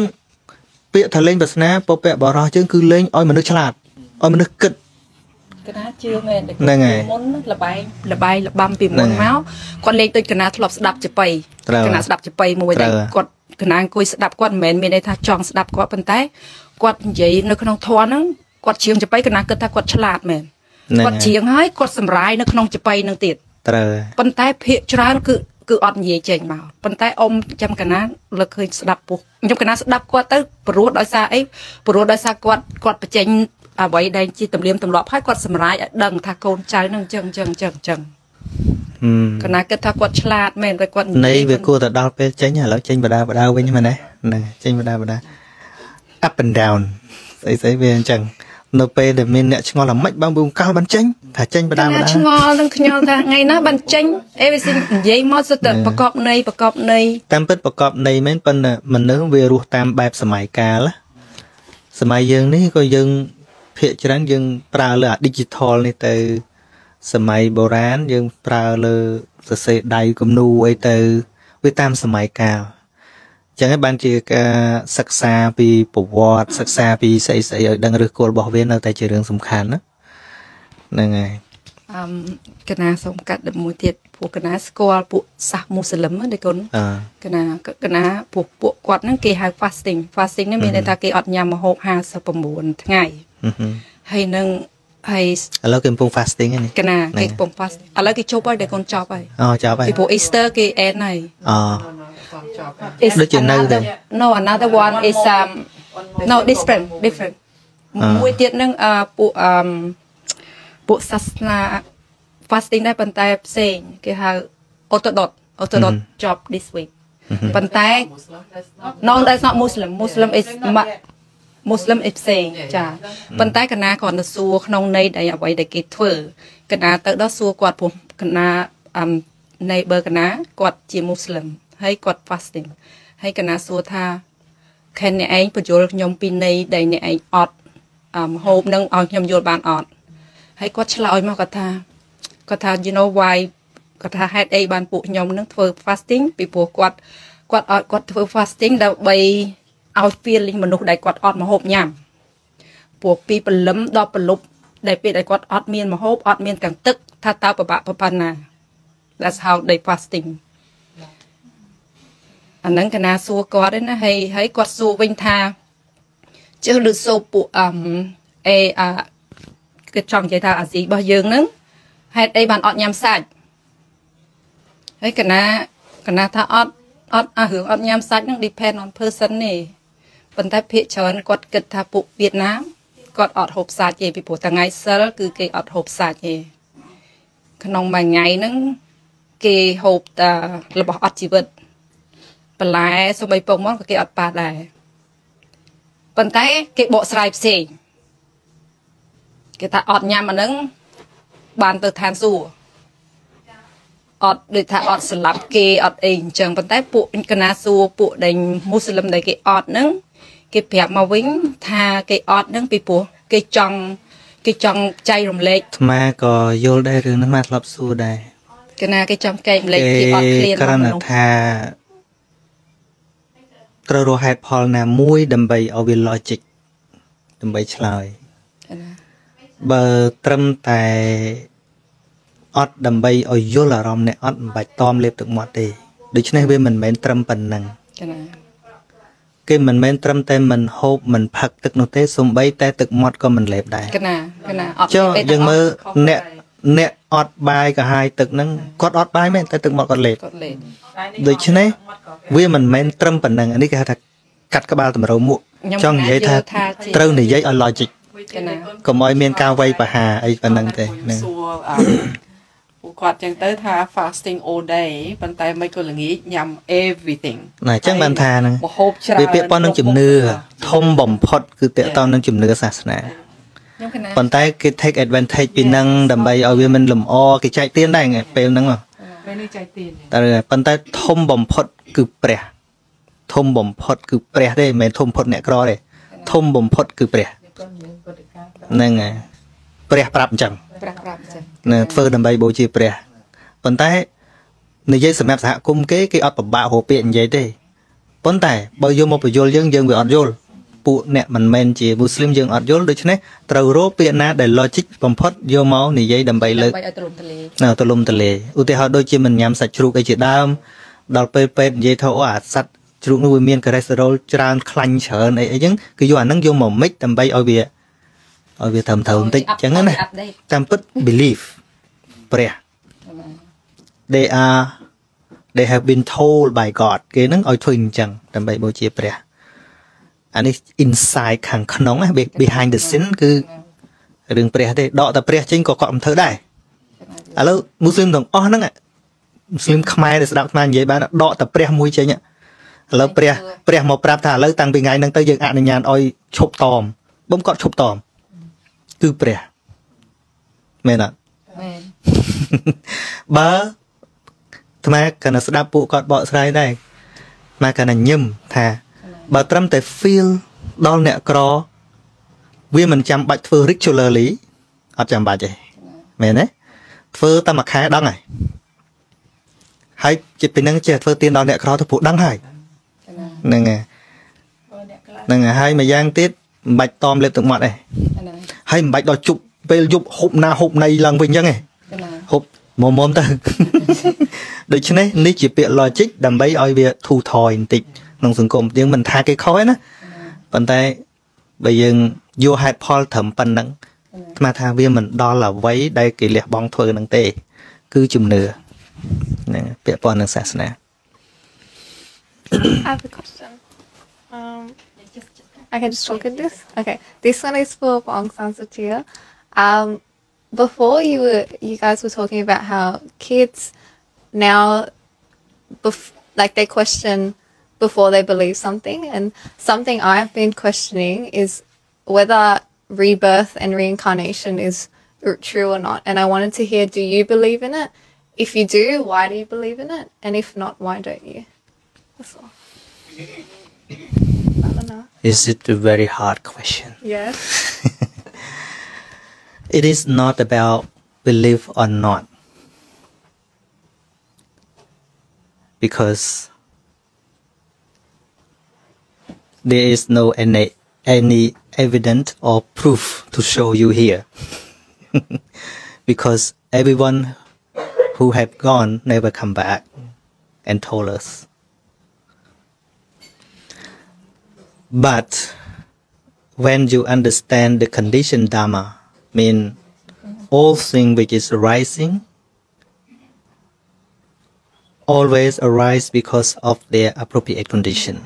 ពាក្យថាលេងប្រស្នាពពកបរោះអញ្ចឹងគឺលេងឲ្យមនុស្សឆ្លាតឲ្យមនុស្សគិត កណាជឿមែនហ្នឹងហើយមុនលបែងលបែងលបាំពីមុនហ្នឹងមកគាត់លេងដូចកណាធ្លាប់ស្ដាប់ចបៃត្រូវកណាស្ដាប់ចបៃមួយត្រូវតែគាត់កណាអង្គុយស្ដាប់គាត់មិនមែនមានន័យថាចង់ស្ដាប់គាត់ប៉ុន្តែគាត់និយាយនៅក្នុងធម៌ហ្នឹងគាត់ជាងចបៃកណាគិតថាគាត់ឆ្លាតមែនហ្នឹងគាត់ជាងហើយគាត់សម្រាយនៅក្នុងចបៃហ្នឹងទៀតត្រូវប៉ុន្តែភាកច្រើនគឺគឺអត់និយាយចេញមកប៉ុន្តែអ៊ំចាំកណាលើកឃើញស្ដាប់ពុះខ្ញុំកណាស្ដាប់គាត់ទៅព្រោះដោយសារអីព្រោះដោយសារគាត់គាត់បញ្ចេញ អ្វីដែលជាទំនៀមទម្លាប់ហើយគាត់សម្រាយឲ្យដឹងថាកូនចៅនឹងអញ្ចឹងអញ្ចឹងអញ្ចឹងអញ្ចឹងហឹមកណាគិតថាគាត់ឆ្លាតមែនតែគាត់នៃវាគួរតែដល់ពេលចេញឥឡូវចេញបដាបដាវិញមែនទេហ្នឹងចេញបដាបដា up and down ស្អីស្អីវាអញ្ចឹងនៅពេលដែលមានអ្នកឆ្ងល់ថាម៉េចបងប៊ូកលបានចេញថាចេញបដាបកណាដាឆ្ងល់នឹងខ្ញល់ថាថ្ងៃណាបានចេញអេវាសិនិយាយមកសុទ្ធតែប្រកបនៃប្រកបនៃតាមពិតប្រកបនៃមែនប៉ុន្តែមនុស្សវារស់តាមបែបសម័យកាលណាសម័យយើងនេះក៏យើង ភាកច្រើនយើងប្រើលើអា digital នេះទៅ សម័យបុរាណយើងប្រើលើសរសេរដៃគំនូអីទៅវាតាមសម័យកាលអញ្ចឹងហើយបានជាការសិក្សាពីប្រវត្តិសិក្សាពីស្អីស្អីឲ្យដឹងឫសគល់របស់វានៅតែជារឿងសំខាន់ណាហ្នឹងហើយអឹមកណាសូមកាត់មួយទៀតពួកកណាស្គាល់ពួកសាសមូស្លឹមណាកូនអឺកណាកណាពួកពួកគាត់ហ្នឹងគេហៅ fasting fasting នេះមានន័យថាគេអត់ញ៉ាំម្ហូប59ថ្ងៃ ហឹមហឹមហើយនឹងហើយឥឡូវគេកំពុង fasting ហ្នឹងនេះកណាហ្នឹងគេកំពុង fast ឥឡូវគេជប់ហើយតែកូនចប់ហើយអូចាប់ហើយពីព្រោះ Easter គេ end ហើយអូ It's ដូចជានៅទៅ another- No another one is um no different different អ่าមួយទៀតហ្នឹងអឺពួកអឺពួកសាសនា fasting ដែរប៉ុន្តែផ្សេងគេហៅ orthodox orthodox job this week ប៉ុន្តែ no that's not muslim muslim is ma- muslim is ផ្សេងចាប៉ុន្តែកណាគាត់ទៅសួរក្នុងន័យដែលអ្វីដែលគេធ្វើកណាទៅដល់សួរគាត់ព្រោះកណាអឹម neighbor កណាគាត់ជា muslim ហើយគាត់ fasting ហើយកណាសួរថាខែអ្នកឯងបញ្យល់ខ្ញុំពីន័យដែលអ្នកឯងអត់អឹមហូបនឹងឲ្យខ្ញុំយល់បានអត់ហើយគាត់ឆ្លើយមកគាត់ថាគាត់ថា you know why គាត់ថាហេតុអីបានពួកខ្ញុំនឹងធ្វើ fasting ពីព្រោះគាត់គាត់អត់គាត់ធ្វើ fasting ដើម្បី ឲ្យ feeling មនុស្សដែលគាត់អត់មកហូបញ៉ាំពួកពីព្រលឹមដល់ប្រលប់ដែលពេលដែលគាត់អត់មានមកហូបអត់មានទាំងទឹក ថាតើពិបាកប៉ុណ្ណា that's how they fasting អាហ្នឹងកណាសួរគាត់ឯណាហើយហើយគាត់សួរវិញថាជើឬសូពួកអឹមអេអាគឺចង់និយាយថាអាស៊ីរបស់យើងហ្នឹងហេតុអីបានអត់ញ៉ាំសាច់ហើយកណាកណាថាអត់អត់អារឿងអត់ញ៉ាំសាច់ហ្នឹង depend on person នេះ ប៉ុន្តែភាគច្រើនគាត់គិតថាពួកវៀតណាមគាត់អត់ហូបសាច់ទេពីព្រោះថ្ងៃសិលគឺគេអត់ហូបសាច់ទេក្នុងមួយថ្ងៃហ្នឹងគេហូបតែរបស់អត់ជីវិតបន្លែសូម្បីពងមកក៏គេអត់ប៉ះដែរប៉ុន្តែគេបកស្រាយផ្សេងគេថាអត់ញ៉ាំអាហ្នឹងបានទៅឋានសួគ៌អត់ដូចថាអត់ស្លាប់គេអត់អីអញ្ចឹងប៉ុន្តែពួកកណាសួរពួកដែលមូស្លឹមដែលគេអត់ហ្នឹង គេប្រាប់មកវិញថាគេអត់ហ្នឹងពីព្រោះគេចង់គេចង់ចែករំលែកអាត្មាក៏យល់ដែររឿងហ្នឹងអាធ្លាប់សួរដែរកណាគេចង់ចែករំលែកគេគេអត់ឃ្លានគ្រាន់តែមនុស្សថាត្រូវរកហេតុផលណាមួយ ដើម្បីឲ្យវា logic ដើម្បីឆ្លើយកណាបើត្រឹមតែអត់ដើម្បីឲ្យយល់អារម្មណ៍អ្នកអត់មិនបាច់តមលេបទឹកមាត់ទេដូច្នេះវាមិនមែនត្រឹមប៉ុណ្ណឹងកណា គេមិនមែនត្រឹមតែមិនហូបមិនផឹកទឹកនោះទេសំបីតែទឹកមាត់ក៏មិនលេបដែរកណាកណាអត់ចុះទេតែយើងមើលអត់អ្នកអ្នកអត់បាយកាហាយទឹកហ្នឹងគាត់អត់បាយមែនតែទឹកមាត់គាត់លេបគាត់លេងដូច្នេះវាមិនមែនត្រឹមប៉ុណ្ណឹងអានេះគេហៅថាកាត់ក្បាលតម្រូវមួកខ្ញុំចង់និយាយថាយល់ថាជាត្រូវនិយាយឲ្យ logic ចាណាកុំឲ្យមានការវាយប្រហារអីប៉ុណ្ណឹងទេហ្នឹងសួរអ่า ពួកគាត់ចឹងទៅថា fasting all day ប៉ុន្តែមិនក៏ល្ងាចញ៉ាំ everything ណាអញ្ចឹងបានថាហ្នឹងមហូបច្រើនវាពាក់ព័ន្ធនឹងជំនឿធំបំផុត គឺពាក់ព័ន្ធនឹងជំនឿសាសនាខ្ញុំគណៈប៉ុន្តែគេ take advantage ពីនឹងដើម្បីឲ្យវាមិនលម្អគេចែកទានដែរថ្ងៃពេលហ្នឹងហ៎ពេលនេះចៃទៀនតែប៉ុន្តែធំបំផុត គឺព្រះធំបំផុត គឺព្រះទេមិនមែនធំបំផុតអ្នកក្រទេធំបំផុត គឺព្រះហ្នឹងហើយព្រះប្រាប់អញ្ចឹង ប្រាក់ប្រាក់ចាណាធ្វើដើម្បីបូជាព្រះប៉ុន្តែនិយាយសម្រាប់សហគមន៍គេគេអត់ពិបាករកពាក្យនិយាយទេប៉ុន្តែបើយកមកបញ្យលយើងយើងវាអត់យល់ពួកអ្នកមិនមែនជាមូស្លីមយើងអត់យល់ដូច្នេះត្រូវរកពាក្យណាដែល logic បំផុតយកមកនិយាយដើម្បីលើកដើម្បីឲ្យទ្រលំទលេនៅទលំទលេឧទាហរណ៍ដូចជាមិនញ៉ាំសាច់ជ្រូកអីជាដើមដល់ពេលពេទ្យនិយាយថាអូអាសាច់ជ្រូកនោះវាមាន cholesterol ច្រើនខ្លាញ់ច្រើនអីអីចឹងគឺយកអាហ្នឹងយកមក mix ដើម្បីឲ្យវា ឲ្យវាត្រឹមត្រូវបន្តិចចឹងណាអាប់ដេតតាមពិត belief ព្រះ they are they have been told by God គេហ្នឹងឲ្យធ្វើអញ្ចឹងដើម្បីបូជាព្រះអានេះ inside ខាងក្នុងណា behind the scene គឺរឿងព្រះទេដកតែព្រះចេញក៏គាត់មិនធ្វើដែរឥឡូវមូស្លីមទាំងអស់ហ្នឹងមូស្លីមខ្មែរដែលស្ដាប់ខ្មែរនិយាយបានដកតែព្រះមួយចេញឥឡូវព្រះព្រះមកប្រាប់ថាឥឡូវតាំងពីថ្ងៃហ្នឹងទៅយើងអនុញ្ញាតឲ្យឈប់តមបំគាត់ឈប់តម គឺព្រះមែនអត់មែនបើអាត្មាកណ្ដាស្ដាប់ពួកគាត់បកស្រាយដែរអាត្មាកណ្ដាញឹមថាបើត្រឹមតែ feel ដល់អ្នកក្រ វាមិនចាំបាច់ធ្វើ regularly អត់ចាំបាច់ទេមែនទេធ្វើតែមួយខែដឹងហើយហើយជាពីហ្នឹងចេះធ្វើទៀនដល់អ្នកក្រទៅពួកដឹងហើយហ្នឹងហើយហ្នឹងហើយហើយមួយយ៉ាងទៀតមិនបាច់តอมលេបទឹកមាត់ទេហ្នឹងហើយ មិនបាច់ដល់ជប់ពេលយប់ហូបណាហូបណៃឡើងវិញអញ្ចឹងទេចាណាហូបមុំមុំទៅដូច្នេះនេះជាពាក្យ logic ដើម្បីឲ្យវាធូរថយបន្តិចក្នុងសង្គមយើងមិនថាគេខុសទេណាប៉ុន្តែបើយើងយកហេតុផលត្រឹមប៉ុណ្្នឹងស្មានថាវាមិនដល់អ្វីដែលគេលះបង់ធ្វើនឹងទេ គឺជំនឿហ្នឹងពាក់ព័ន្ធនឹងសាសនា I have a question. Um, I can just talk at this. Okay, this one is for Aung San Suu. Um, before you were, you guys were talking about how kids now, bef- like they question before they believe something, and something I've been questioning is whether rebirth and reincarnation is true or not. And I wanted to hear, do you believe in it? If you do, why do you believe in it? And if not, why don't you? That's all. <laughs> Is it a very hard question? Yes. <laughs> it is not about belief or not. Because there is no any any evidence or proof to show you here. <laughs> Because everyone who have gone never come back and told us but when you understand the condition dharma mean all thing which is arising always arise because of their appropriate condition.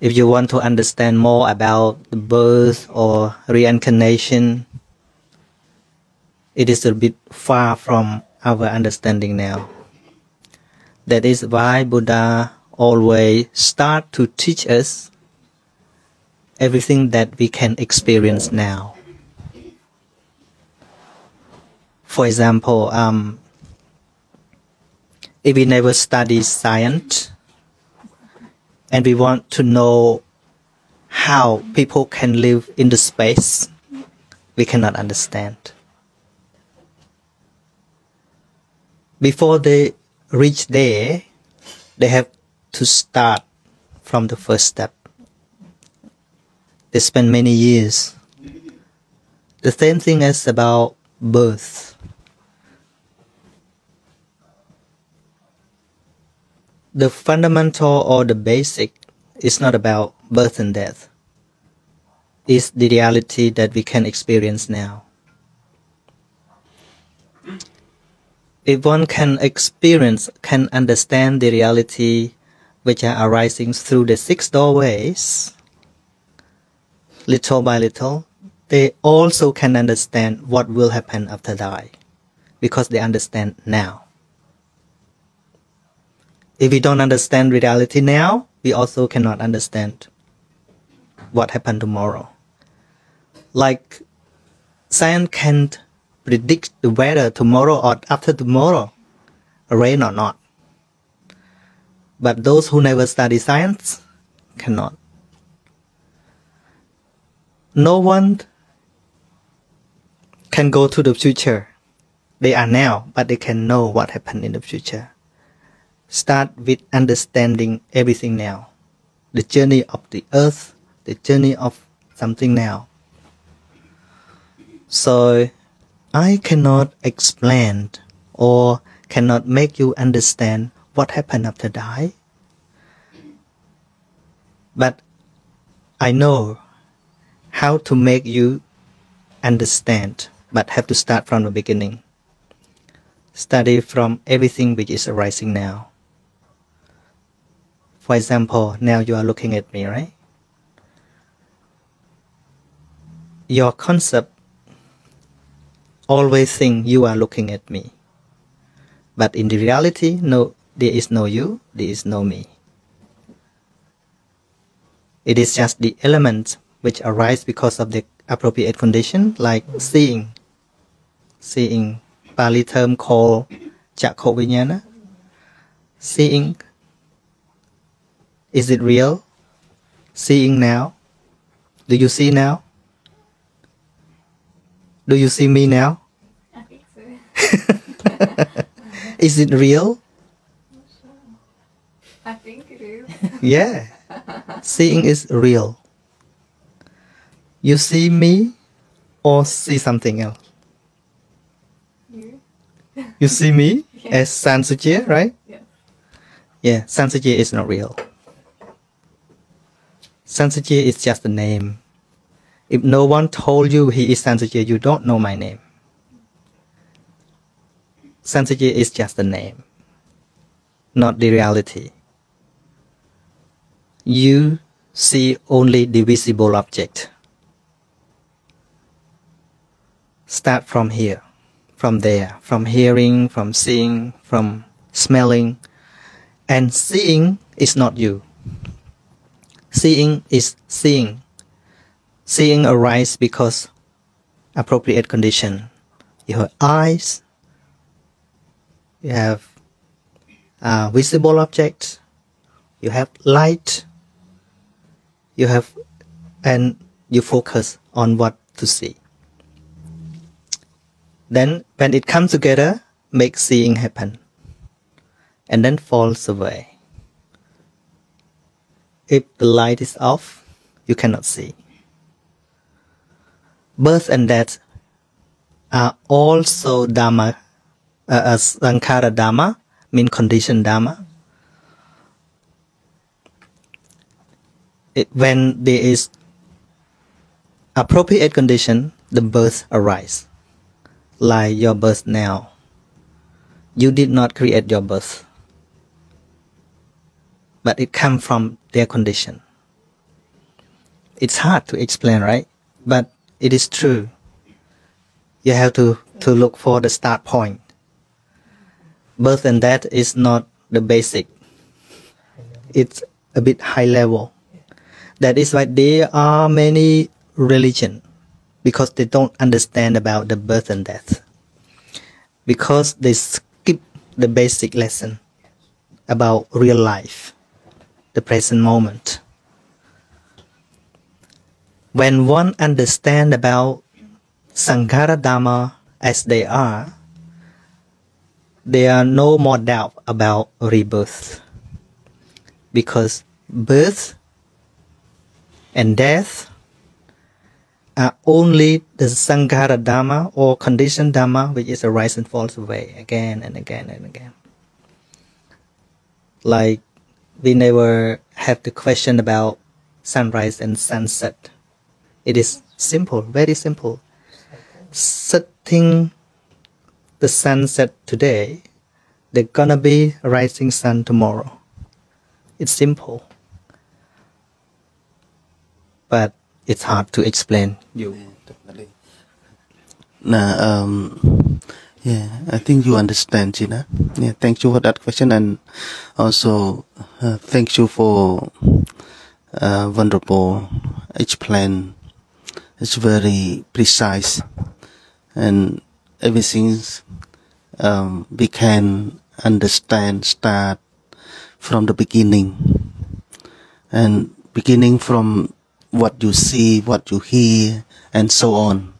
If you want to understand more about the birth or reincarnation it is a bit far from our understanding now. That is why buddha always start to teach us everything that we can experience now. For example, um, if we never study science and we want to know how people can live in the space, we cannot understand. Before they reach there, they have to start from the first step they spend many years. The same thing as about birth. The fundamental or the basic is not about birth and death. It's the reality that we can experience now. If one can experience, can understand the reality which are arising through the six doorways, little by little, they also can understand what will happen after die because they understand now. If we don't understand reality now, we also cannot understand what happened tomorrow. Like science can't predict the weather tomorrow or after tomorrow, rain or not. But those who never study science cannot. No one can go to the future. They are now, but they can know what happened in the future. Start with understanding everything now. The journey of the earth, the journey of something now. So I cannot explain or cannot make you understand what happened after die. But I know how to make you understand, but have to start from the beginning. Study from everything which is arising now. For example, now you are looking at me, right? Your concept always think you are looking at me. But in the reality, no, there is no you, there is no me. It is just the elements which arise because of the appropriate condition, like seeing. Seeing, Pali term called Vinyana. Seeing. Is it real? Seeing now. Do you see now? Do you see me now? I think so. <laughs> Is it real? I think it is. <laughs> Yeah. Seeing is real. You see me or see something else? You? You see me <laughs> as Sansuji, right? Yes. Yeah, Sansuji is not real. Sansuji is just a name. If no one told you he is Sansuji, you don't know my name. Sansuji is just a name, not the reality. You see only the visible object. Start from here, from there, from hearing, from seeing, from smelling. And seeing is not you. Seeing is seeing. Seeing arise because appropriate condition. You have eyes, you have uh, visible objects, you have light, you have, and you focus on what to see. Then, when it comes together, make seeing happen, and then falls away. If the light is off, you cannot see. Birth and death are also Dharma, uh, uh, Sankhara Dharma, mean condition Dharma. When there is appropriate condition, the birth arise. Like your birth now. You did not create your birth. But it come from their condition. It's hard to explain, right? But it is true. You have to, to look for the start point. Birth and death is not the basic. It's a bit high level. That is why there are many religion because they don't understand about the birth and death. Because they skip the basic lesson about real life, the present moment when one understand about Sankhara Dhamma as they are, there are no more doubt about rebirth. Because birth and death are only the Sankhara Dhamma or conditioned Dhamma which is arise and falls away again and again and again. Like we never have the question about sunrise and sunset it is simple, very simple. Setting the sunset today, there's gonna be a rising sun tomorrow. it's simple but it's hard to explain you definitely. Nah, um, yeah, I think you understand, Gina. Yeah, thank you for that question, and also uh, thank you for uh, wonderful explain. It's very precise, and everything um, we can understand start from the beginning, and beginning from what you see, what you hear, and so on.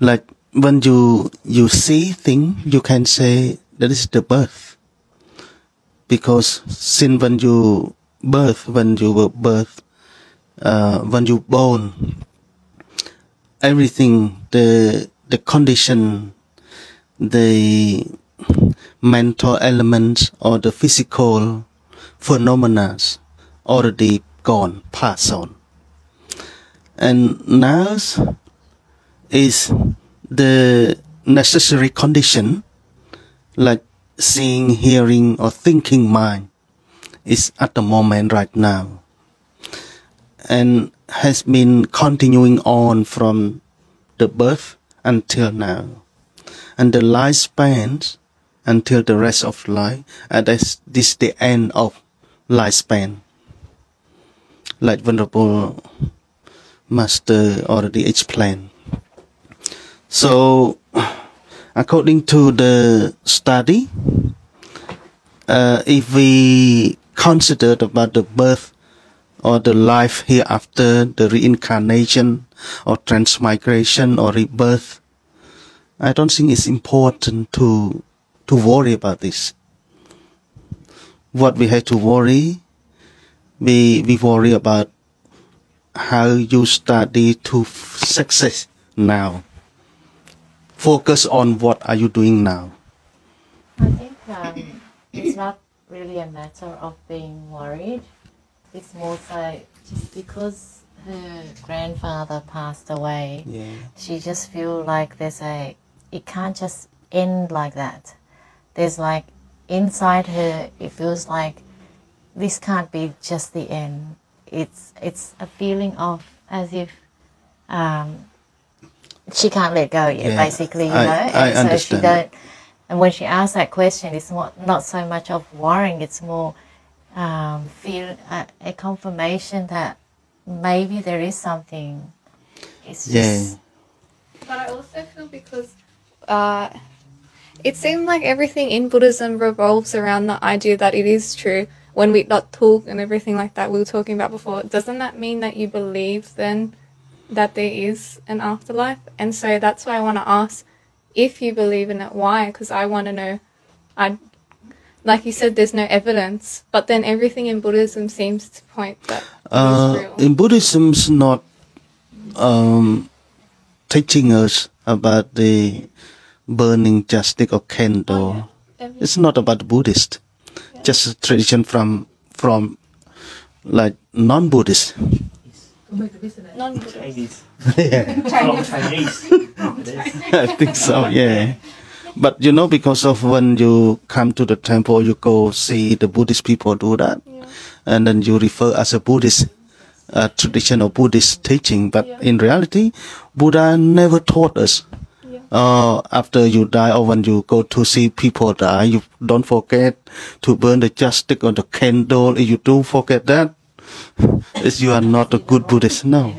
Like when you you see thing, you can say that is the birth. Because since when you birth, when you were birth, uh, when you born, everything the the condition, the mental elements or the physical phenomena already gone, passed on. And now is the necessary condition, like seeing, hearing, or thinking mind, is at the moment right now. And has been continuing on from the birth until now. And the lifespan until the rest of life, and this the end of lifespan like Venerable Master already explained. So, according to the study, uh, if we consider about the birth or the life hereafter, the reincarnation or transmigration or rebirth, I don't think it's important to to worry about this. What we have to worry we we worry about how you study to success now. Focus on what are you doing now. I think um, it's not really a matter of being worried. It's more so just because her grandfather passed away. Yeah. She just feel like there's a it can't just end like that. There's like inside her it feels like this can't be just the end. It's it's a feeling of as if um, she can't let go yet, Yeah, basically, you I- know. I and so she don't. And when she asks that question, it's not not so much of worrying. It's more um, feel a, a confirmation that maybe there is something. It's Yeah. just But I also feel because uh, it seemed like everything in Buddhism revolves around the idea that it is true. When we not talk and everything like that we were talking about before, doesn't that mean that you believe then that there is an afterlife? And so that's why I want to ask if you believe in it, why? Because I want to know. I like you said, there's no evidence, but then everything in Buddhism seems to point that Uh, in Buddhism's not um, teaching us about the burning just stick or candle. It's not about Buddhist. Just a tradition from from like non-Buddhist. Non-Buddhist. <laughs> I think so, yeah. But you know, because of when you come to the temple, you go see the Buddhist people do that, and then you refer as a Buddhist uh, tradition or Buddhist teaching. But in reality, Buddha never taught us. Uh, after you die or when you go to see people die, you don't forget to burn the stick or the candle. If you do forget that, is you are not a good Buddhist. No.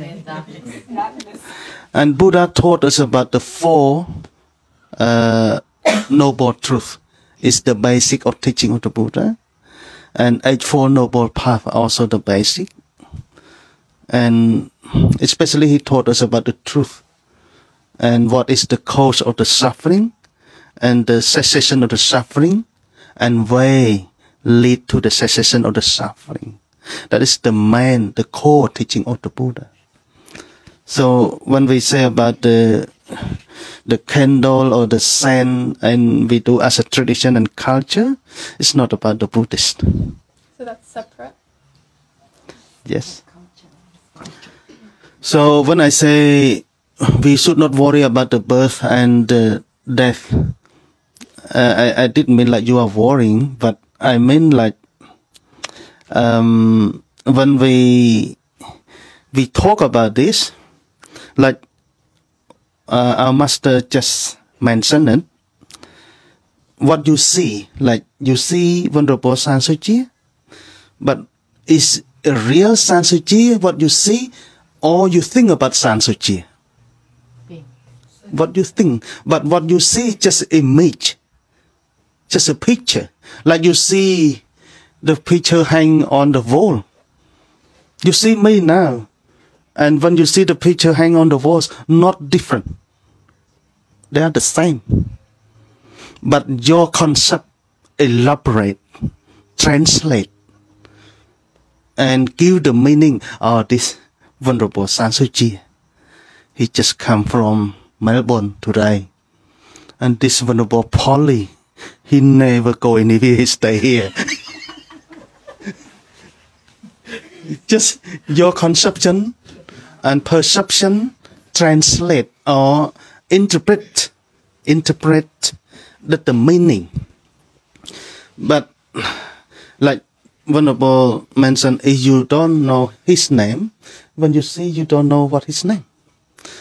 And Buddha taught us about the four uh, noble truth. Is the basic of teaching of the Buddha, and eightfold noble path also the basic. And especially he taught us about the truth, and what is the cause of the suffering, and the cessation of the suffering, and way lead to the cessation of the suffering. That is the main, the core teaching of the Buddha. So when we say about the the candle or the scent and we do as a tradition and culture, it's not about the Buddhist. So that's separate. Yes. So when I say <sighs> we should not worry about the birth and death, uh, I, I didn't mean like you are worrying, but I mean like um, when we we talk about this, like uh, our master just mentioned it, what you see, like you see Venerable Sansuji, but is a real Sansuji what you see, or you think about Sansuji? What you think, but what you see just image, just a picture, like you see the picture hang on the wall. You see me now, and when you see the picture hang on the walls, not different. They are the same. But your concept elaborate, translate, and give the meaning of this Venerable Sansuji. He just come from Melbourne today. And this Venerable Polly, he never go anywhere, he stay here. <laughs> just your conception and perception translate or interpret interpret the, the meaning but like venerable mentioned if you don't know his name when you see you don't know what his name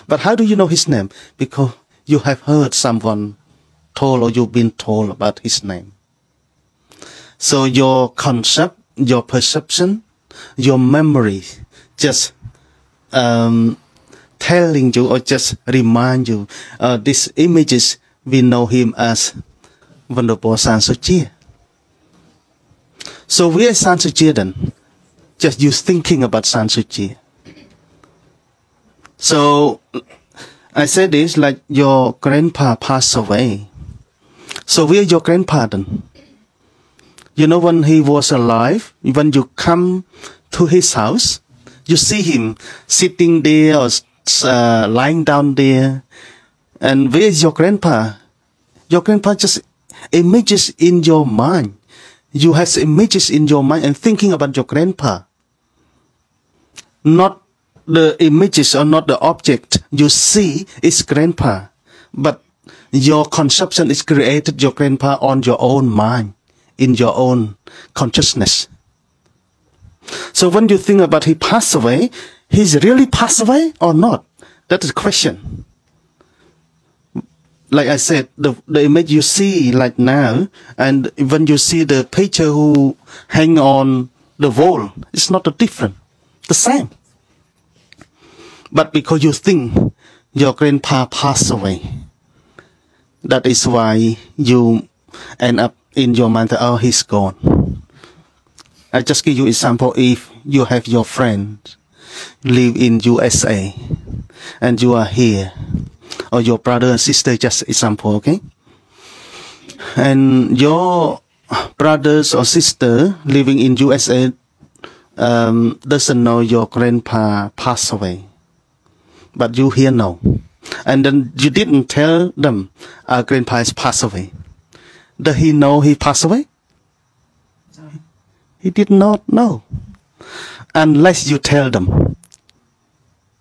but how do you know his name because you have heard someone told or you've been told about his name so your concept your perception your memory just um, telling you or just remind you uh, these images we know him as Venerable Sansuchi. So where is Sansuchi then? Just you thinking about Sansuchi. So I said this like your grandpa passed away. So where your grandpa then? You know when he was alive, when you come to his house, you see him sitting there or uh, lying down there. And where is your grandpa? Your grandpa just images in your mind. You have images in your mind and thinking about your grandpa. Not the images or not the object you see is grandpa, but your conception is created your grandpa on your own mind, in your own consciousness. So when you think about he passed away, he's really passed away or not? That is the question. Like I said, the, the image you see like now, and when you see the picture who hang on the wall, it's not a different, the same. But because you think your grandpa passed away, that is why you end up in your mind that, oh, he's gone. I just give you example. If you have your friend live in USA and you are here, or your brother and sister, just example, okay? And your brothers or sister living in USA um, doesn't know your grandpa passed away, but you here know, and then you didn't tell them our grandpa has passed away. Does he know he passed away? He did not know. Unless you tell them.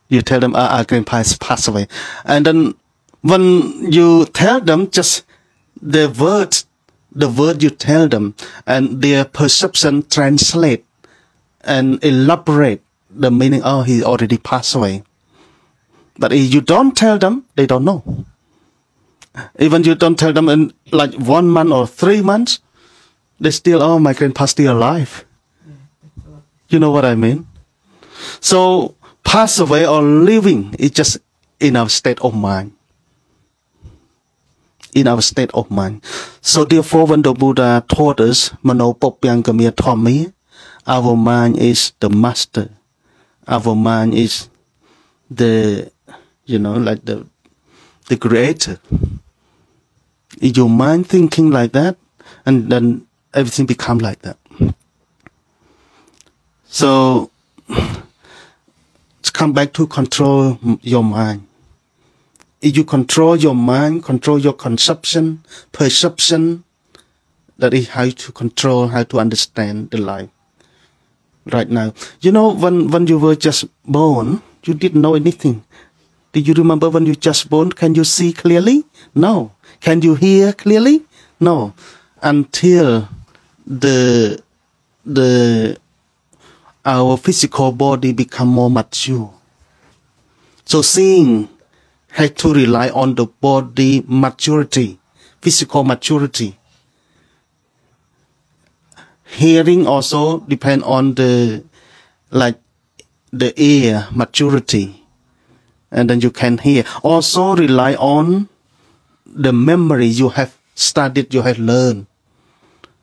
You tell them, ah, our grandpa has passed away. And then when you tell them just the word, the word you tell them and their perception translate and elaborate the meaning, oh, he already passed away. But if you don't tell them, they don't know. Even you don't tell them in like one month or three months, they still, oh, my grandpa's still alive. You know what I mean? So, pass away or living is just in our state of mind. In our state of mind. So, therefore, when the Buddha taught us, Manopopyangamya Thomi, our mind is the master. Our mind is the, you know, like the, the creator. Is your mind thinking like that? And then everything become like that. So to come back to control your mind. If you control your mind, control your conception, perception, that is how to control, how to understand the life right now. You know, when, when you were just born, you didn't know anything. Do you remember when you just born? Can you see clearly? No. Can you hear clearly? No. Until the the our physical body become more mature. So seeing had to rely on the body maturity, physical maturity. Hearing also depend on the like the ear maturity, and then you can hear. Also rely on the memory you have studied, you have learned,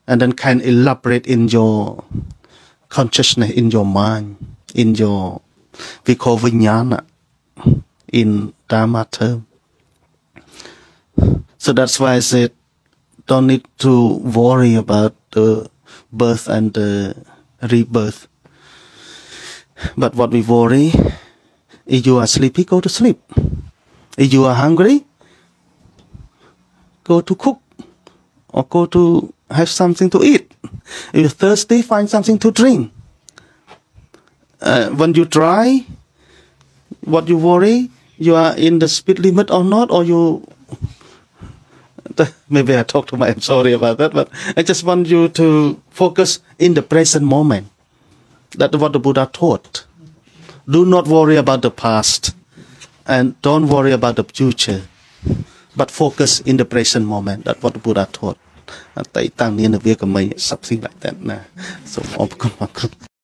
and then can elaborate in your consciousness, in your mind, in your we call vijnana in Dharma term. So that's why I said don't need to worry about the birth and the rebirth. But what we worry, if you are sleepy, go to sleep. If you are hungry, go to cook or go to have something to eat. If you're thirsty, find something to drink. Uh, when you try, what you worry, you are in the speed limit or not, or you. <laughs> Maybe I talk too much. I'm sorry about that, but I just want you to focus in the present moment. That's what the Buddha taught. Do not worry about the past, and don't worry about the future, but focus in the present moment. That's what the Buddha taught. អតីតតាំងនានវាកមី something like that ណាសូមអរគុណអរគុណ <laughs>